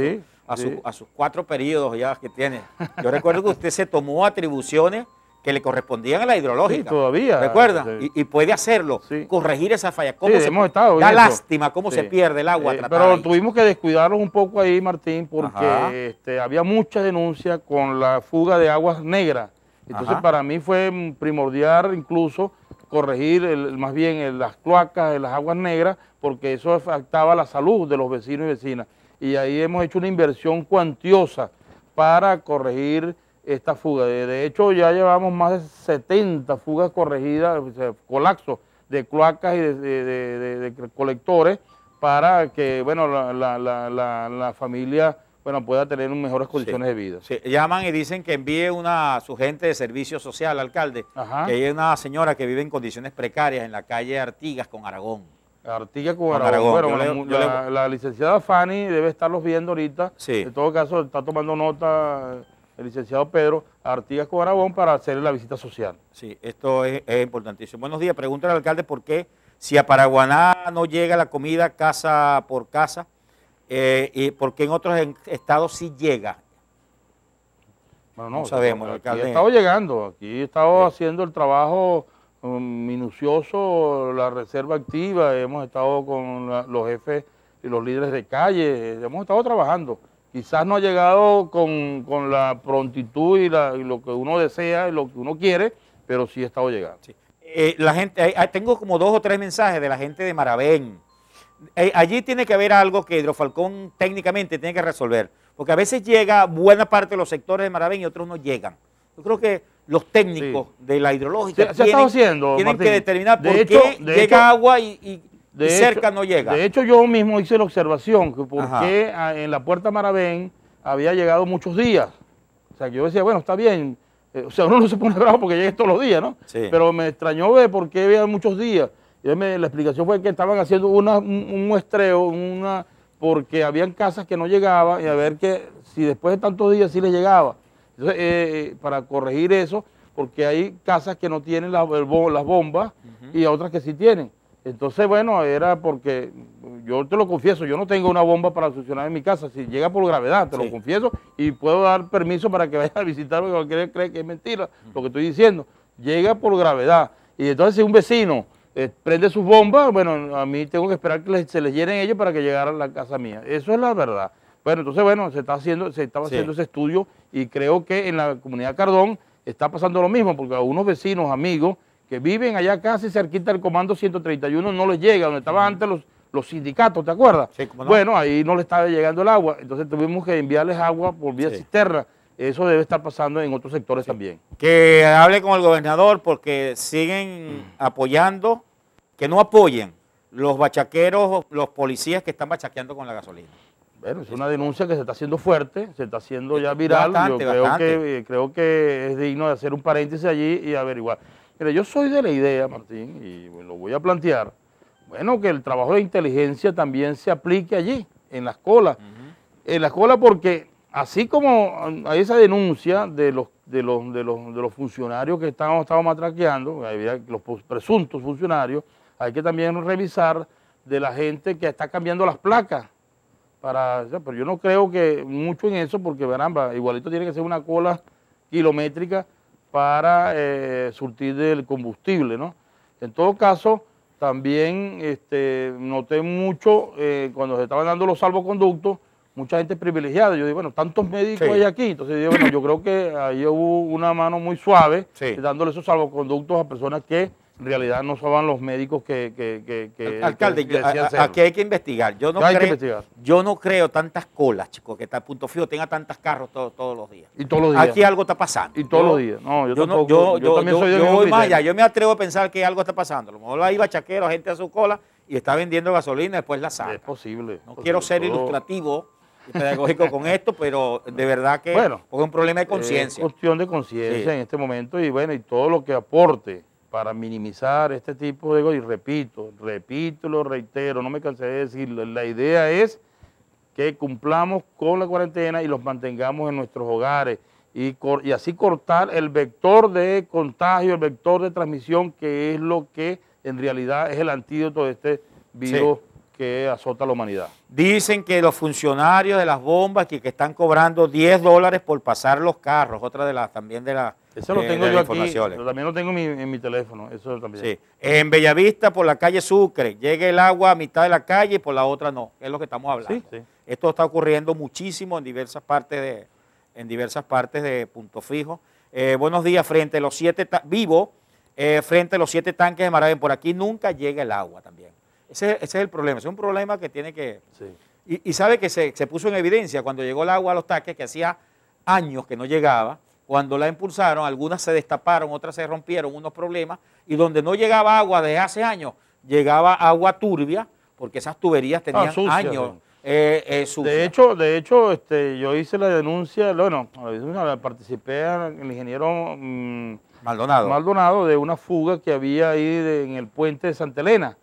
a, su- Sí, a, su- sí. a sus cuatro periodos ya que tiene. Yo recuerdo que usted se tomó atribuciones que le correspondían a la hidrológica. Sí, todavía. ¿Recuerda? Sí. Y, y puede hacerlo, corregir esa falla. ¿Cómo se- hemos estado da lástima cómo se pierde el agua. Eh, pero ahí. tuvimos que descuidarlos un poco ahí, Martín, porque este, había mucha denuncia con la fuga de aguas negras. Entonces, Ajá. para mí fue primordial incluso corregir el- más bien el- las cloacas de las aguas negras, porque eso afectaba la salud de los vecinos y vecinas. Y ahí hemos hecho una inversión cuantiosa para corregir esta fuga. De, hecho, ya llevamos más de 70 fugas corregidas, colapsos de cloacas y de, de- de- de- de colectores para que bueno la, la- la- la- familia bueno, pueda tener mejores condiciones de vida. Sí, llaman y dicen que envíe una a su gente de servicio social, alcalde, Ajá. que hay una señora que vive en condiciones precarias en la calle Artigas con Aragón. Artigas con Aragón. Bueno, Yo la, le- yo le- la- la licenciada Fanny debe estarlos viendo ahorita. En todo caso, está tomando nota el licenciado Pedro Artigas con Aragón para hacerle la visita social. Sí, esto es, es importantísimo. Buenos días, pregúntale al alcalde por qué si a Paraguaná no llega la comida casa por casa eh, y por qué en otros estados sí llega. Bueno, No sabemos, aquí alcalde. he estado llegando, aquí he estado haciendo el trabajo minucioso, la reserva activa, hemos estado con la- los jefes y los líderes de calle, hemos estado trabajando Quizás no ha llegado con, con la prontitud y, la- y lo que uno desea y lo que uno quiere, pero sí ha estado llegando. Eh, la gente, hay- tengo como dos o tres mensajes de la gente de Maravén. Eh, allí tiene que haber algo que Hidrofalcón técnicamente tiene que resolver, porque a veces llega buena parte de los sectores de Maravén y otros no llegan. Yo creo que los técnicos de la hidrológica Se- se estado haciendo, tienen que determinar De por hecho- qué de llega hecho- agua y, y- De y hecho- cerca no llega. De hecho, yo mismo hice la observación que por qué ah, en la puerta Maravén había llegado muchos días. O sea, que yo decía, bueno, está bien. Eh, o sea, uno no se pone (laughs) bravo porque llegue todos los días, ¿no? Sí. Pero me extrañó ver por qué había muchos días. Y me- la explicación fue que estaban haciendo una- un, un muestreo, una, porque habían casas que no llegaban y a ver que si después de tantos días sí les llegaba. Entonces, eh, para corregir eso, porque hay casas que no tienen la- el bo- las bombas y otras que sí tienen. Entonces, bueno, era porque, yo te lo confieso, yo no tengo una bomba para funcionar en mi casa. Si llega por gravedad, te Sí. lo confieso, y puedo dar permiso para que vaya a visitarme, porque cualquiera cree que es mentira lo que estoy diciendo. Llega por gravedad. Y entonces, si un vecino eh, prende sus bombas, bueno, a mí tengo que esperar que les- se les llenen ellos para que llegara a la casa mía. Eso es la verdad. Bueno, entonces, bueno, se está haciendo, se estaba Sí. haciendo ese estudio y creo que en la comunidad Cardón está pasando lo mismo, porque a unos vecinos, amigos, que viven allá casi cerquita del comando 131 no les llega, donde estaban antes los, los sindicatos, ¿te acuerdas? cómo no. Bueno, ahí no le estaba llegando el agua, entonces tuvimos que enviarles agua por vía Sí. cisterna. Eso debe estar pasando en otros sectores también. Que hable con el gobernador porque siguen apoyando, que no apoyen los bachaqueros, los policías que están bachaqueando con la gasolina. Bueno, es una denuncia que se está haciendo fuerte, se está haciendo ya viral. Bastante, yo creo bastante. que, creo que es digno de hacer un paréntesis allí y averiguar. Mira, yo soy de la idea, Martín, y lo voy a plantear, bueno, que el trabajo de inteligencia también se aplique allí, en la escuela. En la escuela porque así como hay esa denuncia de los, de los, de los, de los funcionarios que estaban, estaban matraqueando, los presuntos funcionarios, hay que también revisar de la gente que está cambiando las placas para, pero yo no creo que mucho en eso, porque caramba, igualito tiene que ser una cola kilométrica para eh, surtir del combustible, ¿no? En todo caso, también este, noté mucho eh, cuando se estaban dando los salvoconductos, mucha gente privilegiada. Yo digo, bueno, tantos médicos Sí. hay aquí. Entonces, digo, bueno, yo creo que ahí hubo una mano muy suave Sí. dándole esos salvoconductos a personas que en realidad no son los médicos que, que, que, que- Alcalde, que a- aquí hay que investigar. Yo no, creo, investigar. yo no creo tantas colas, chicos, que está punto fijo, tenga tantos carros todos, todos los días. Y todos los días. Aquí algo está pasando. Y todos Yo- los días. No, yo, Yo, no- tampoco, yo, yo también soy del yo voy más allá. Yo me atrevo a pensar que algo está pasando. A lo mejor ahí va chaquero, gente a su cola y está vendiendo gasolina y después la saca. Es posible. No quiero ser Todo- ilustrativo y pedagógico con esto, pero de verdad que Bueno, es un problema de Es conciencia. cuestión de conciencia Sí. en este momento y bueno, y todo lo que aporte para minimizar este tipo de... Y repito, repito, lo reitero, no me cansé de decirlo. La idea es que cumplamos con la cuarentena y los mantengamos en nuestros hogares y así cortar el vector de contagio, el vector de transmisión, que es lo que en realidad es el antídoto de este virus que azota a la humanidad. Dicen que los funcionarios de las bombas que, que están cobrando 10 dólares por pasar los carros, otra de las también de las Eso lo eh, tengo yo aquí, pero también lo tengo en mi, en mi teléfono, eso también. Sí. En Bellavista, por la calle Sucre, llega el agua a mitad de la calle y por la otra no, es lo que estamos hablando. Sí, sí. Esto está ocurriendo muchísimo en diversas partes de, en diversas partes de Punto Fijo. Eh, buenos días, frente a los siete, vivo, eh, frente a los siete tanques de Maravén, por aquí nunca llega el agua también. Ese, ese es el problema, es un problema que tiene que... Sí. Y, y sabe que se, se puso en evidencia cuando llegó el agua a los tanques, que hacía años que no llegaba, cuando la impulsaron, algunas se destaparon, otras se rompieron, unos problemas, y donde no llegaba agua desde hace años, llegaba agua turbia, porque esas tuberías tenían Ah, sucias, años eh, eh. De hecho, de hecho, este, yo hice la denuncia, bueno, participé en el ingeniero mm, Maldonado. Maldonado de una fuga que había ahí de- en el puente de Santa Elena.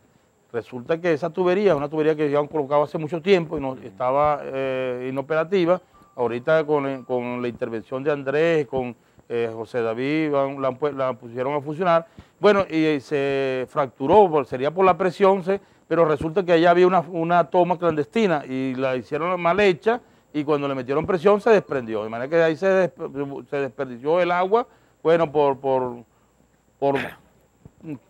Resulta que esa tubería, una tubería que ya han colocado hace mucho tiempo y no estaba eh, inoperativa. Ahorita con, con la intervención de Andrés, con eh, José David, van- la, pusieron a funcionar. Bueno, y eh, se fracturó, sería por la presión, se- pero resulta que allá había una, una toma clandestina y la hicieron mal hecha y cuando le metieron presión se desprendió. De manera que ahí se, desp- se desperdició el agua, bueno, por, por, por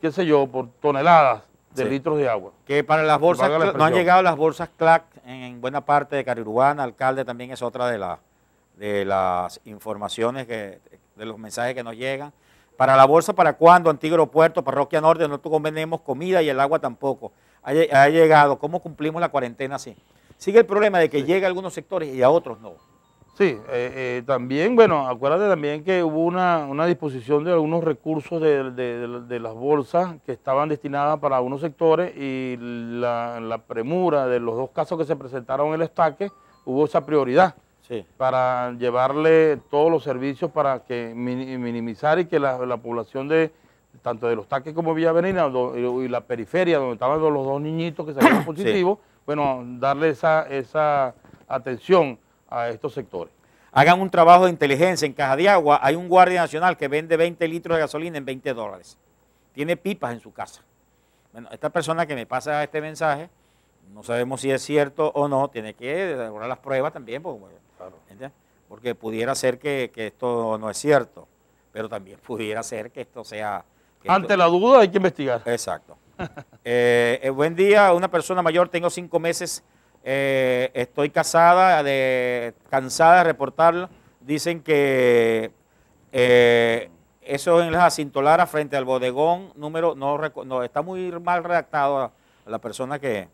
qué sé yo, por toneladas de Sí. litros de agua. que para las bolsas, no han llegado las bolsas CLAC en buena parte de Carirubana, alcalde también es otra de, la- de las informaciones, que, de los mensajes que nos llegan. Para la bolsa, ¿para cuándo? Antiguo Aeropuerto, Parroquia Norte, nosotros vendemos comida y el agua tampoco. Ha llegado, ¿cómo cumplimos la cuarentena así? Sigue el problema de que llega a algunos sectores y a otros no. Sí, eh, eh, también, bueno, acuérdate también que hubo una, una disposición de algunos recursos de, de- de- de las bolsas que estaban destinadas para algunos sectores y la, la premura de los dos casos que se presentaron en el estaque, hubo esa prioridad Sí. para llevarle todos los servicios para que mini- minimizar y que la, la población de tanto de los taques como Villa Avenida y la periferia donde estaban los dos niñitos que salieron (coughs) positivos, bueno, darle esa, esa atención a estos sectores. Hagan un trabajo de inteligencia. En Caja de Agua hay un guardia nacional que vende 20 litros de gasolina en 20 dólares. Tiene pipas en su casa. Bueno, esta persona que me pasa este mensaje, no sabemos si es cierto o no, tiene que elaborar las pruebas también, porque, ¿entiendes? porque pudiera ser que, que esto no es cierto, pero también pudiera ser que esto sea... que Ante esto- la duda hay que investigar. Exacto. (laughs) Eh, eh, buen día, una persona mayor, tengo cinco meses, eh, estoy casada, cansada de reportarlo. Dicen que eh, eso en las Acintolara frente al bodegón número, no, está muy mal redactado a, la persona que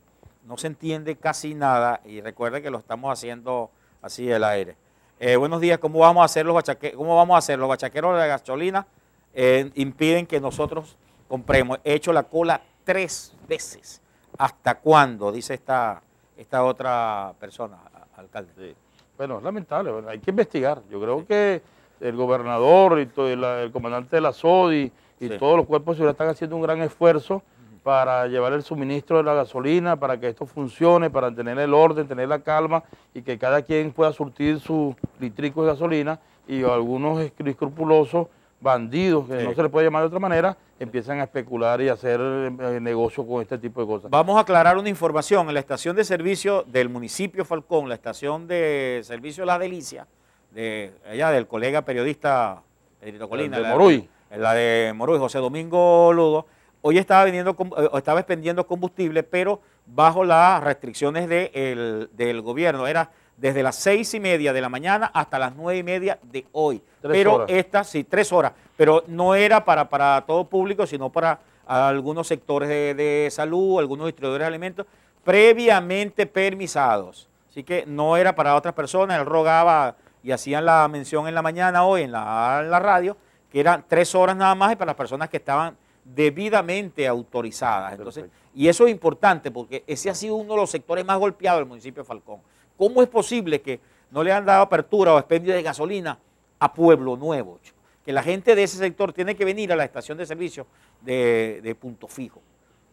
no se entiende casi nada y recuerde que lo estamos haciendo así del aire. Eh, buenos días, ¿cómo vamos a hacer los bachaqueros? ¿Cómo vamos a hacer? Los bachaqueros de gasolina eh, impiden que nosotros compremos. He hecho la cola tres veces. ¿Hasta cuándo? Dice esta, esta otra persona, alcalde. Bueno, es lamentable, bueno, hay que investigar. Yo creo que el gobernador y todo, el, el comandante de la SODI y Sí. todos los cuerpos de seguridad están haciendo un gran esfuerzo para llevar el suministro de la gasolina, para que esto funcione, para tener el orden, tener la calma y que cada quien pueda surtir su litrico de gasolina y algunos escrupulosos bandidos, que Sí. no se les puede llamar de otra manera, empiezan a especular y a hacer eh, negocio con este tipo de cosas. Vamos a aclarar una información. En la estación de servicio del municipio Falcón, la estación de servicio La Delicia, de allá del colega periodista Pedrito Colina, de la Moruy. la de Moruy, José Domingo Ludo, hoy estaba vendiendo, eh, estaba expendiendo combustible, pero bajo las restricciones de el- del gobierno. Era desde las seis y media de la mañana hasta las nueve y media de hoy. Tres pero horas. esta, sí, tres horas, pero no era para, para todo público, sino para algunos sectores de, de salud, algunos distribuidores de alimentos, previamente permisados. Así que no era para otras personas, él rogaba y hacían la mención en la mañana hoy en la, en la radio, que eran tres horas nada más y para las personas que estaban debidamente autorizadas. Entonces, y eso es importante porque ese ha sido uno de los sectores más golpeados del municipio de Falcón. ¿Cómo es posible que no le han dado apertura o expendio de gasolina a Pueblo Nuevo? chico? Que la gente de ese sector tiene que venir a la estación de servicio de, de punto fijo.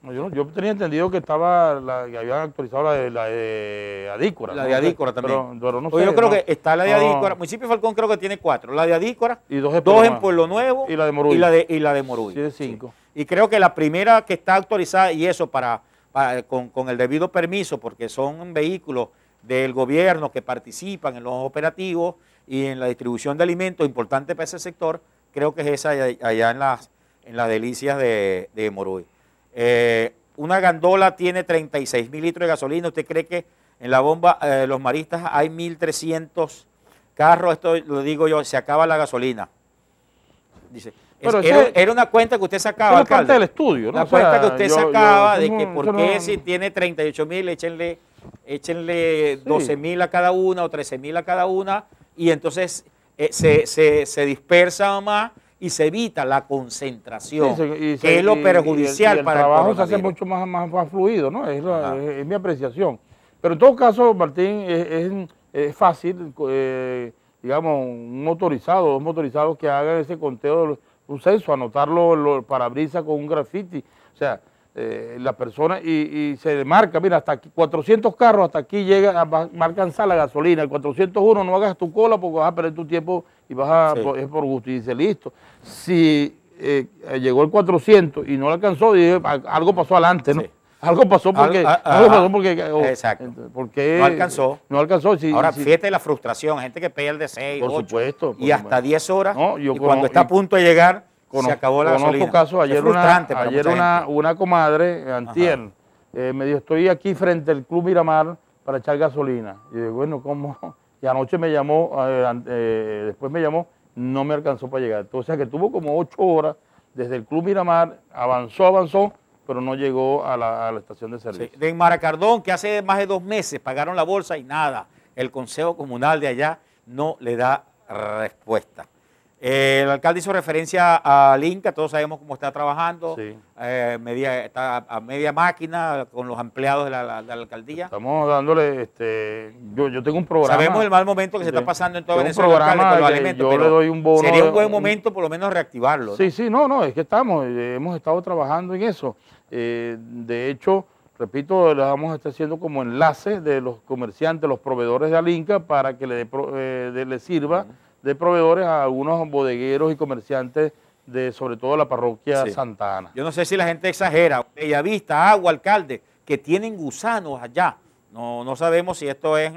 No, yo, tenía entendido que estaba la, que habían actualizado la de, la de Adícora. La ¿no? de Adícora también. Pero, pero no sé, yo creo que está la de. Adícora. Municipio Falcón creo que tiene cuatro. La de Adícora, Y dos, en. Pueblo Nuevo Y la de Moruy. y la de, y la de Moruy. Sí, de cinco. Y creo que la primera que está autorizada, y eso para, para- con, con el debido permiso, porque son vehículos del gobierno que participan en los operativos y en la distribución de alimentos, importante para ese sector, creo que es esa allá, en las, en las delicias de, de Moruy. Eh, una gandola tiene 36 mil litros de gasolina. ¿Usted cree que en la bomba eh, Los Maristas hay 1.300 carros? Esto lo digo yo, se acaba la gasolina. Dice, Pero es- eso era, era una cuenta que usted sacaba, alcalde. parte del estudio, ¿no? La O sea, cuenta que usted yo- yo- sacaba de que por qué no- si tiene 38 mil, échenle, échenle 12 mil a cada una o 13 mil a cada una y entonces eh, se, se, se dispersa más y se evita la concentración, Sí, se- y se- que es lo y- y perjudicial el, y el para el trabajo se hace mucho más, más, más fluido, ¿no? Es, la- Ajá. es- es mi apreciación. Pero en todo caso, Martín, es, es- fácil, eh, digamos, un motorizado, dos motorizados que hagan ese conteo, un censo, anotarlo los parabrisas con un graffiti. O sea, eh, la persona, y, y se marca, mira, hasta aquí, 400 carros, hasta aquí llega, marcan la gasolina, el 401 no hagas tu cola porque vas a perder tu tiempo y vas a, Sí. es por gusto. Y dice, listo. Si eh, llegó el 400 y no le alcanzó, dije, "Al- algo pasó adelante, ¿no? Sí. Algo pasó porque, Al- a- algo pasó porque, Exacto. porque No alcanzó. No alcanzó. Si, Ahora, si- fíjate la frustración, gente que pega el de 6, Por 8, supuesto, y hasta supuesto. 10 horas, No, y cuando está a punto de llegar, se Conozco- acabó la conozco gasolina. casos, Es ayer una, ayer una, una comadre, antier, eh, me dijo, estoy aquí frente al Club Miramar para echar gasolina. Y yo digo, bueno, ¿cómo? Y anoche me llamó, eh, eh, después me llamó, no me alcanzó para llegar. Entonces, que tuvo como ocho horas desde el Club Miramar, avanzó, avanzó, pero no llegó a la, a la estación de servicio. De Maracardón, que hace más de dos meses pagaron la bolsa y nada. El Consejo Comunal de allá no le da respuesta. Eh, el alcalde hizo referencia al Inca, todos sabemos cómo está trabajando, eh, media, está a media máquina con los empleados de la, la- de la alcaldía. Estamos dándole, este, yo, yo tengo un programa. Sabemos el mal momento que se está pasando en toda Tengo un Venezuela alcalde, programa con los alimentos, yo pero le doy un bono Sería un buen momento por lo menos reactivarlo. ¿no? Sí, sí, no, no, es que estamos, eh, hemos estado trabajando en eso. Eh, de hecho, repito, le vamos a estar haciendo como enlace de los comerciantes, los proveedores de Alinca, para que le, de- le sirva de proveedores a algunos bodegueros y comerciantes de sobre todo la parroquia Sí. Santa Ana. Yo no sé si la gente exagera. Bellavista, agua, alcalde, que tienen gusanos allá. No, no sabemos si esto es mm,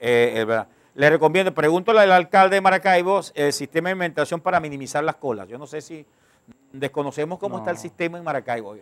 eh, eh, verdad. Le recomiendo, pregúntale al alcalde de Maracaibo el sistema de alimentación para minimizar las colas. Yo no sé si desconocemos cómo está el sistema en Maracaibo.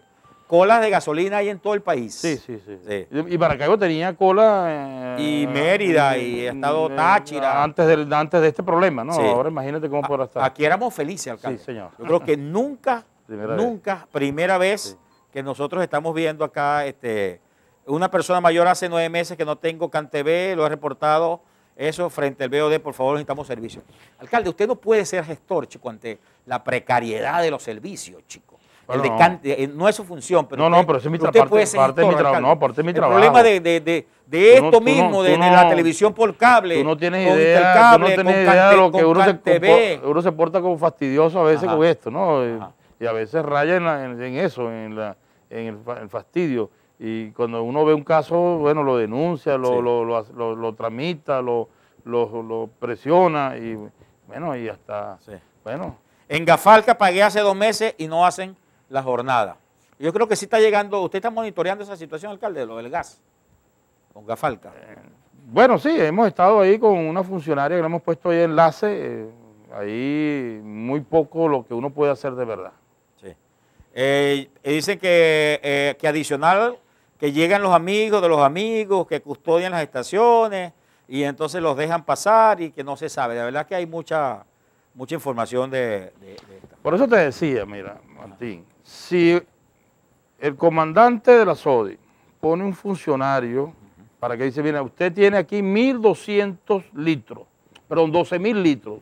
Colas de gasolina hay en todo el país. Sí, sí, sí. Y y Maracaibo tenía cola. eh, Y Mérida, y Estado eh, Táchira. Antes, del, antes de este problema, ¿no? Sí. Ahora imagínate cómo podrá estar. Aquí éramos felices, alcalde. Sí, señor. Yo creo que (laughs) nunca, Primera vez. nunca, primera vez que nosotros estamos viendo acá este, una persona mayor hace nueve meses que no tengo CanTV, lo he reportado, eso frente al BOD, por favor, necesitamos servicios. Alcalde, usted no puede ser gestor, chico, ante la precariedad de los servicios, chico. El no. can- eh, no es su función, pero No, no, pero ese es mi tra- usted parte- puede ser parte de mi gestor, trabajo. alcalde. No, parte de mi El trabajo. problema de, de, de, de Tú no- esto tú mismo, de, tú la televisión por cable, Tú no tienes con idea, tú Intercable, no tienes con idea de lo que uno se, uno se porta como fastidioso a veces Ajá. con esto, ¿no? Y- Y a veces raya en, la- en- en eso, en, la, en el, el fastidio. Y cuando uno ve un caso, bueno, lo denuncia, lo, Sí. lo, lo, lo- tramita, lo, lo, lo presiona y bueno, y hasta, bueno, En Gafalca pagué hace dos meses y no hacen la jornada. Yo creo que sí está llegando, usted está monitoreando esa situación, alcalde, de lo del gas, con Gafalca. Bueno, sí, hemos estado ahí con una funcionaria que le hemos puesto ahí enlace, eh, ahí muy poco lo que uno puede hacer de verdad. Eh, y dicen que, eh, que adicional, que llegan los amigos de los amigos, que custodian las estaciones y entonces los dejan pasar y que no se sabe. De verdad que hay mucha, mucha información de, de- de esta. Por eso te decía, mira, Martín, si el comandante de la SODI pone un funcionario para que dice, mira, usted tiene aquí 1.200 litros, perdón, 12.000 litros,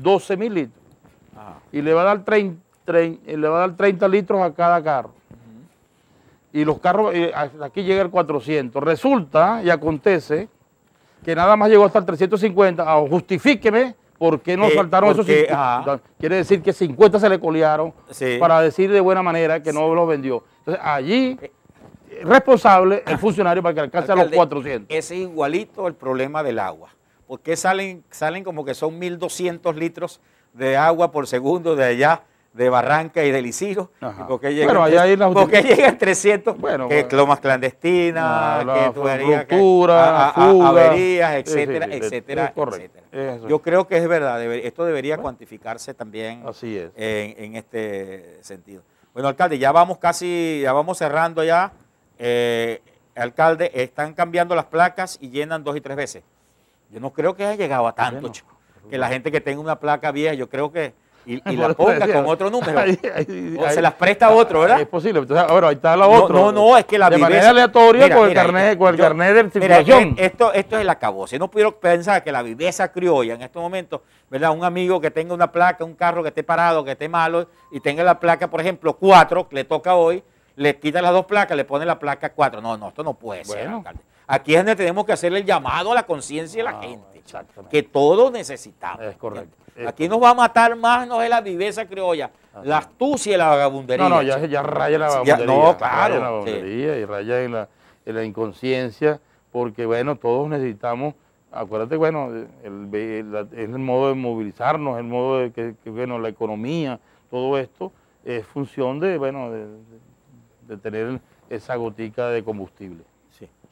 12.000 litros, y le va a dar 30, le va a dar 30 litros a cada carro. Y los carros, eh, aquí llega el 400. Resulta y acontece que nada más llegó hasta el 350. Ah, justifíqueme por qué no Eh, saltaron esos porque, 50. ajá. Quiere decir que 50 se le colearon Sí. para decir de buena manera que no los vendió. Entonces, allí, responsable el funcionario para que alcance a los Alcalde, 400. Es igualito el problema del agua. porque salen, salen como que son 1.200 litros de agua por segundo de allá, de Barranca y del Isidro? ¿Y por qué llegan, Bueno, allá hay la ¿por qué justicia- llegan 300? Bueno, que bueno. lomas clandestinas, la que tuberías, averías, etcétera, sí, sí, etcétera, etcétera. Eso. Yo creo que es verdad, esto debería cuantificarse también Así es. En, en este sentido. Bueno, alcalde, ya vamos casi, ya vamos cerrando ya. Eh, alcalde, están cambiando las placas y llenan dos y tres veces. Yo no creo que haya llegado a tanto, chico. Que la gente que tenga una placa vieja, yo creo que, y, y (laughs) la ponga decía, con otro número. (laughs) ahí- ahí- o ahí- se las presta a otro, ¿verdad? Es posible. Entonces, ahora ahí está la otra. No, no, es que la De manera viveza- aleatoria Mira, con el mira, carnet, con el yo- carnet de mira, circulación. eh, esto, esto es el acabose. No puedo pensar que la viveza criolla en estos momentos, ¿verdad? Un amigo que tenga una placa, un carro que esté parado, que esté malo, y tenga la placa, por ejemplo, 4, que le toca hoy, le quita las dos placas, le pone la placa 4. No, no, esto no puede ser, alcalde. Aquí es donde tenemos que hacerle el llamado a la conciencia de la Ah, gente, que todos necesitamos. Es correcto. Aquí nos va a matar más, no es la viveza criolla, la astucia y la vagabundería. No, no, ya, ya raya la Ya- vagabundería. no, claro, Raya en la sí. vagabundería y raya en la, en la inconsciencia, porque bueno, todos necesitamos, acuérdate, bueno, el, el- modo de movilizarnos, el modo de que, que, bueno, la economía, todo esto es función de, bueno, de, de tener esa gotica de combustible.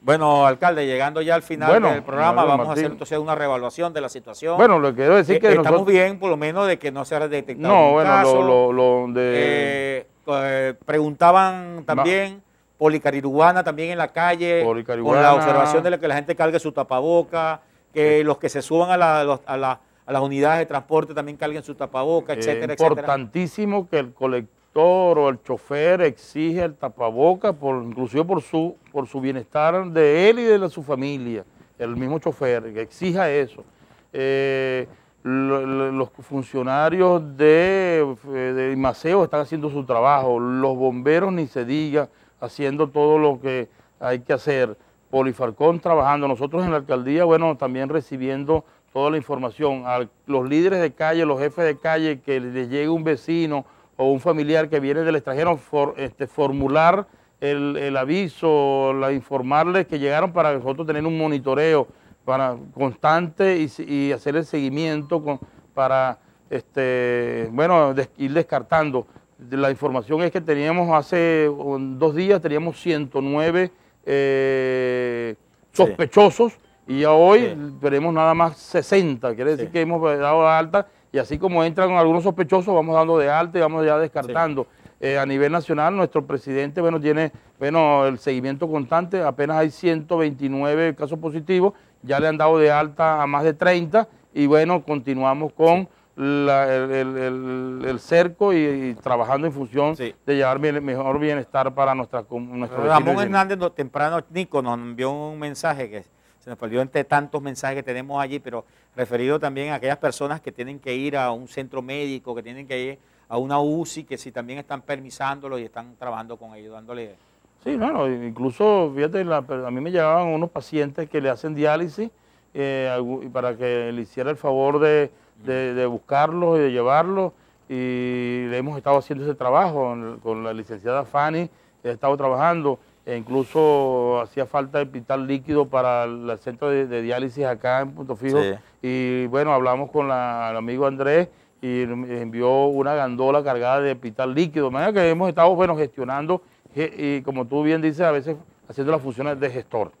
Bueno, alcalde, llegando ya al final Bueno, del programa, vamos a hacer entonces una revaluación de la situación. Bueno, lo que quiero decir Eh, que estamos nosotros- bien, por lo menos, de que no se ha detectado No, bueno, caso. lo, lo, lo de... Eh, eh, preguntaban también policarirubana también en la calle, con la observación de la que la gente cargue su tapaboca, que los que se suban a, la- los- a la- a las unidades de transporte también carguen su tapaboca, etcétera, etcétera. importantísimo que el colector o el chofer exige el tapaboca, por, inclusive por su, por su bienestar de él y de su familia, el mismo chofer, que exija eso. Eh, lo- lo- los funcionarios de, de Maceo están haciendo su trabajo, los bomberos ni se diga, haciendo todo lo que hay que hacer. Polifarcón trabajando, nosotros en la alcaldía, bueno, también recibiendo toda la información, a los líderes de calle, los jefes de calle, que les llegue un vecino o un familiar que viene del extranjero, for- este, formular el, el aviso, la, informarles que llegaron para nosotros tener un monitoreo para constante y, hacer el seguimiento con- para, este, bueno, des- ir descartando. De La información es que teníamos hace dos días, teníamos 109 eh, sospechosos y ya hoy veremos nada más 60, quiere decir que hemos dado alta y así como entran algunos sospechosos, vamos dando de alta y vamos ya descartando. Eh, a nivel nacional, nuestro presidente bueno, tiene bueno, el seguimiento constante, apenas hay 129 casos positivos, ya le han dado de alta a más de 30 y bueno, continuamos con la- el, el- el- el cerco y, y trabajando en función de llevar bien- mejor bienestar para nuestra, nuestro Ramón Hernández no- temprano, Nico, nos envió un mensaje que nos perdió entre tantos mensajes que tenemos allí, pero referido también a aquellas personas que tienen que ir a un centro médico, que tienen que ir a una UCI, que si también están permisándolo y están trabajando con ellos, dándole... Sí, bueno, incluso, fíjate, a mí me llegaban unos pacientes que le hacen diálisis eh, para que le hiciera el favor de, buscarlos y de llevarlos. Y le hemos estado haciendo ese trabajo con la licenciada Fanny, he estado trabajando. E incluso hacía falta hospital líquido para el centro de, de diálisis acá en Punto Fijo. Sí. Y bueno, hablamos con la- el amigo Andrés y envió una gandola cargada de hospital líquido. De manera que hemos estado bueno, gestionando ge- y como tú bien dices, a veces haciendo las funciones de gestor.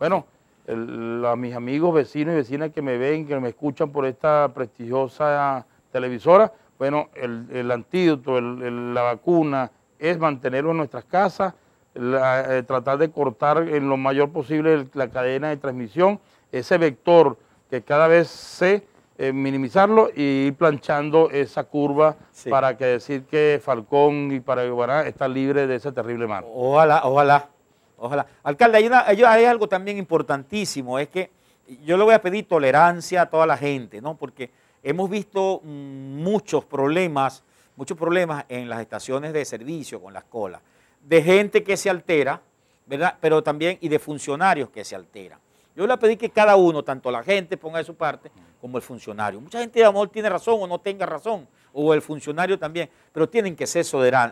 Bueno, el- a mis amigos, vecinos y vecinas que me ven, que me escuchan por esta prestigiosa televisora, bueno, el, el antídoto, el- la vacuna es mantenerlo en nuestras casas, la- eh, tratar de cortar en lo mayor posible la cadena de transmisión, ese vector que cada vez sé eh, minimizarlo y ir planchando esa curva para que decir que Falcón y Paraguaná están libres de ese terrible mal. Ojalá, ojalá, ojalá. Alcalde, hay, una- hay- hay algo también importantísimo, es que yo le voy a pedir tolerancia a toda la gente, ¿no? Porque hemos visto mm, muchos problemas, muchos problemas en las estaciones de servicio con las colas, de gente que se altera, ¿verdad? Pero también, y de funcionarios que se alteran. Yo le pedir que cada uno, tanto la gente ponga de su parte, como el funcionario. Mucha gente a lo mejor tiene razón o no tenga razón, o el funcionario también, pero tienen que ser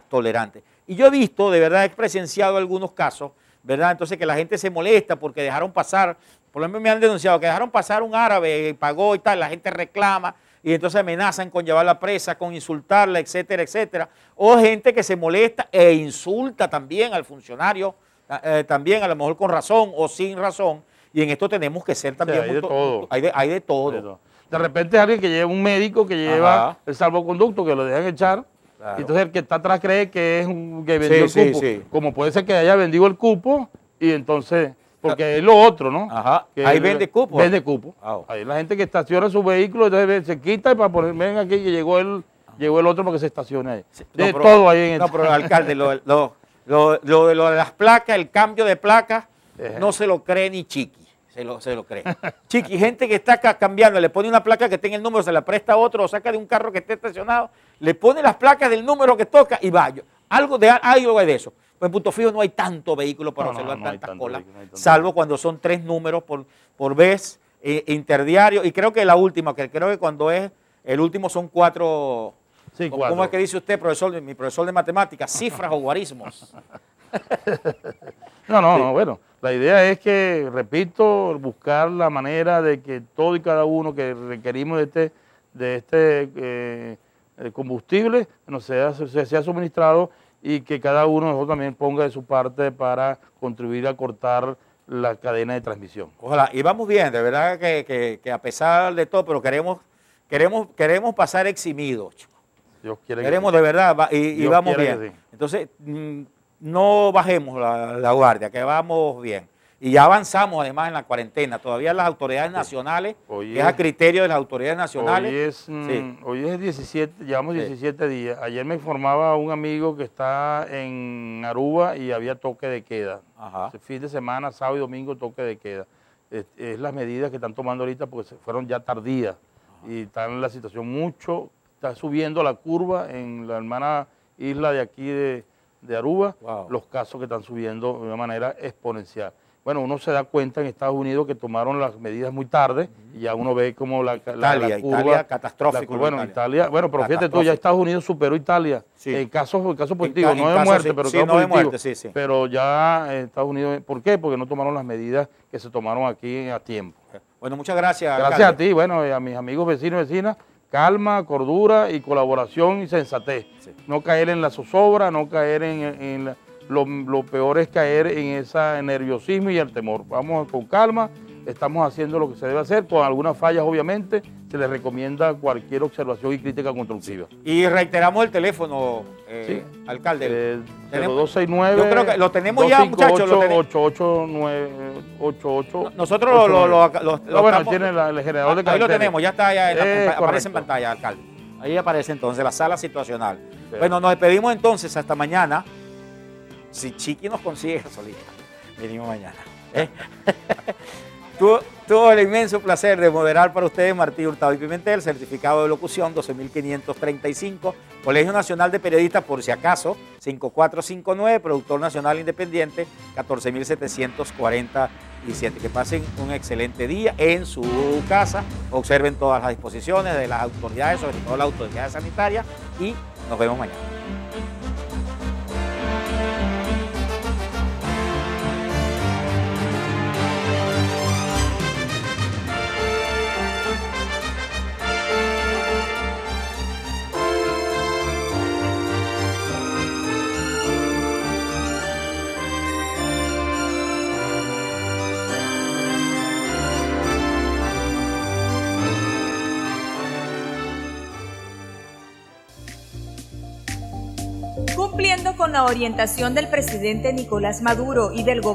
tolerantes. Y yo he visto, de verdad, he presenciado algunos casos, ¿verdad? Entonces que la gente se molesta porque dejaron pasar, por lo menos me han denunciado que dejaron pasar un árabe, eh, pagó y tal, la gente reclama y entonces amenazan con llevarla presa, con insultarla, etcétera, etcétera. O gente que se molesta e insulta también al funcionario, eh, también a lo mejor con razón o sin razón. Y en esto tenemos que ser también hay de todo. Hay de, hay de todo. De repente alguien que lleva un médico que lleva Ajá. el salvoconducto, que lo dejan echar, Claro. entonces el que está atrás cree que es un que vendió Sí, el sí, cupo. sí. Como puede ser que haya vendido el cupo y entonces, porque es lo otro, ¿no? Ajá. Que Ahí vende cupo. Vende cupo. Ahí la gente que estaciona su vehículo, entonces se quita y para poner, ven aquí que llegó el, llegó el otro para que se estacione ahí. De No, pero- todo ahí en No, este- pero (laughs) alcalde, lo, lo- lo- lo de lo de las placas, el cambio de placas, no se lo cree ni Chiqui. Se lo, se lo cree. Chiqui, gente que está ca- cambiando, le pone una placa que tenga el número, se la presta a otro, o saca de un carro que esté estacionado, le pone las placas del número que toca y va. Yo- Algo de algo de eso. Pues en punto fijo no hay tanto vehículo para No, observar no tantas colas, salvo cuando son tres números por, por vez eh, interdiario. Y creo que la última, que creo que cuando es el último son cuatro. Sí, ¿Cómo, cuatro. cómo es que dice usted, profesor, mi profesor de matemáticas? Cifras o guarismos. (laughs) No, no, Sí. no, bueno, la idea es que, repito, buscar la manera de que todo y cada uno que requerimos de este, de este eh, combustible nos sea, se- sea suministrado y que cada uno de nosotros también ponga de su parte para contribuir a cortar la cadena de transmisión. Ojalá, y vamos bien, de verdad que, que- que a pesar de todo, pero queremos, queremos, queremos pasar eximidos. Dios quiere que Queremos sí. de verdad y, vamos bien. que sí. Entonces, mm, no bajemos la, la guardia, que vamos bien. Y ya avanzamos además en la cuarentena. Todavía las autoridades nacionales, Hoy es a criterio de las autoridades nacionales. Hoy es, mm, sí. hoy es 17, llevamos Sí. 17 días. Ayer me informaba un amigo que está en Aruba y había toque de queda. Ajá. Fin de semana, sábado y domingo, toque de queda. Es, es las medidas que están tomando ahorita porque se fueron ya tardías y están en la situación mucho, está subiendo la curva en la hermana isla de aquí de, de Aruba, Wow. los casos que están subiendo de una manera exponencial. Bueno, uno se da cuenta en Estados Unidos que tomaron las medidas muy tarde y ya uno ve como la, la- la Italia, curva... Italia, catastrófico la bueno, Italia. Italia, bueno, pero fíjate tú, ya. Estados Unidos superó Italia Sí. en casos, en casos positivos, no en de muerte, sí, pero sí, no de muerte, sí, sí. Pero ya en Estados Unidos, ¿por qué? Porque no tomaron las medidas que se tomaron aquí a tiempo. Bueno, muchas gracias. Gracias alcalde. a ti, bueno, y a mis amigos vecinos y vecinas, calma, cordura y colaboración y sensatez. No caer en la zozobra, no caer en, en la- lo, lo peor es caer en ese nerviosismo y el temor. Vamos con calma, estamos haciendo lo que se debe hacer, con algunas fallas obviamente, se les recomienda cualquier observación y crítica constructiva. Y reiteramos el teléfono, eh, alcalde. Eh, Tenemos- 0269 Yo creo que lo tenemos ya, muchachos, lo tenemos. 8888 Nosotros lo, lo, lo- lo- lo No, bueno, estamos- tiene la- el generador de Ahí lo tenemos, ya está, ya, está, Es aparece en pantalla, alcalde. Ahí aparece entonces la sala situacional. Bueno, nos despedimos entonces hasta mañana. Si Chiqui nos consigue gasolina, venimos mañana. ¿eh? (laughs) Tuvo el inmenso placer de moderar para ustedes Martí Hurtado y Pimentel, certificado de locución 12.535, Colegio Nacional de Periodistas, por si acaso, 5459, Productor Nacional Independiente, 14.747. Que pasen un excelente día en su casa, observen todas las disposiciones de las autoridades, sobre todo las autoridades sanitarias, y nos vemos mañana. Con la orientación del presidente Nicolás Maduro y del gobierno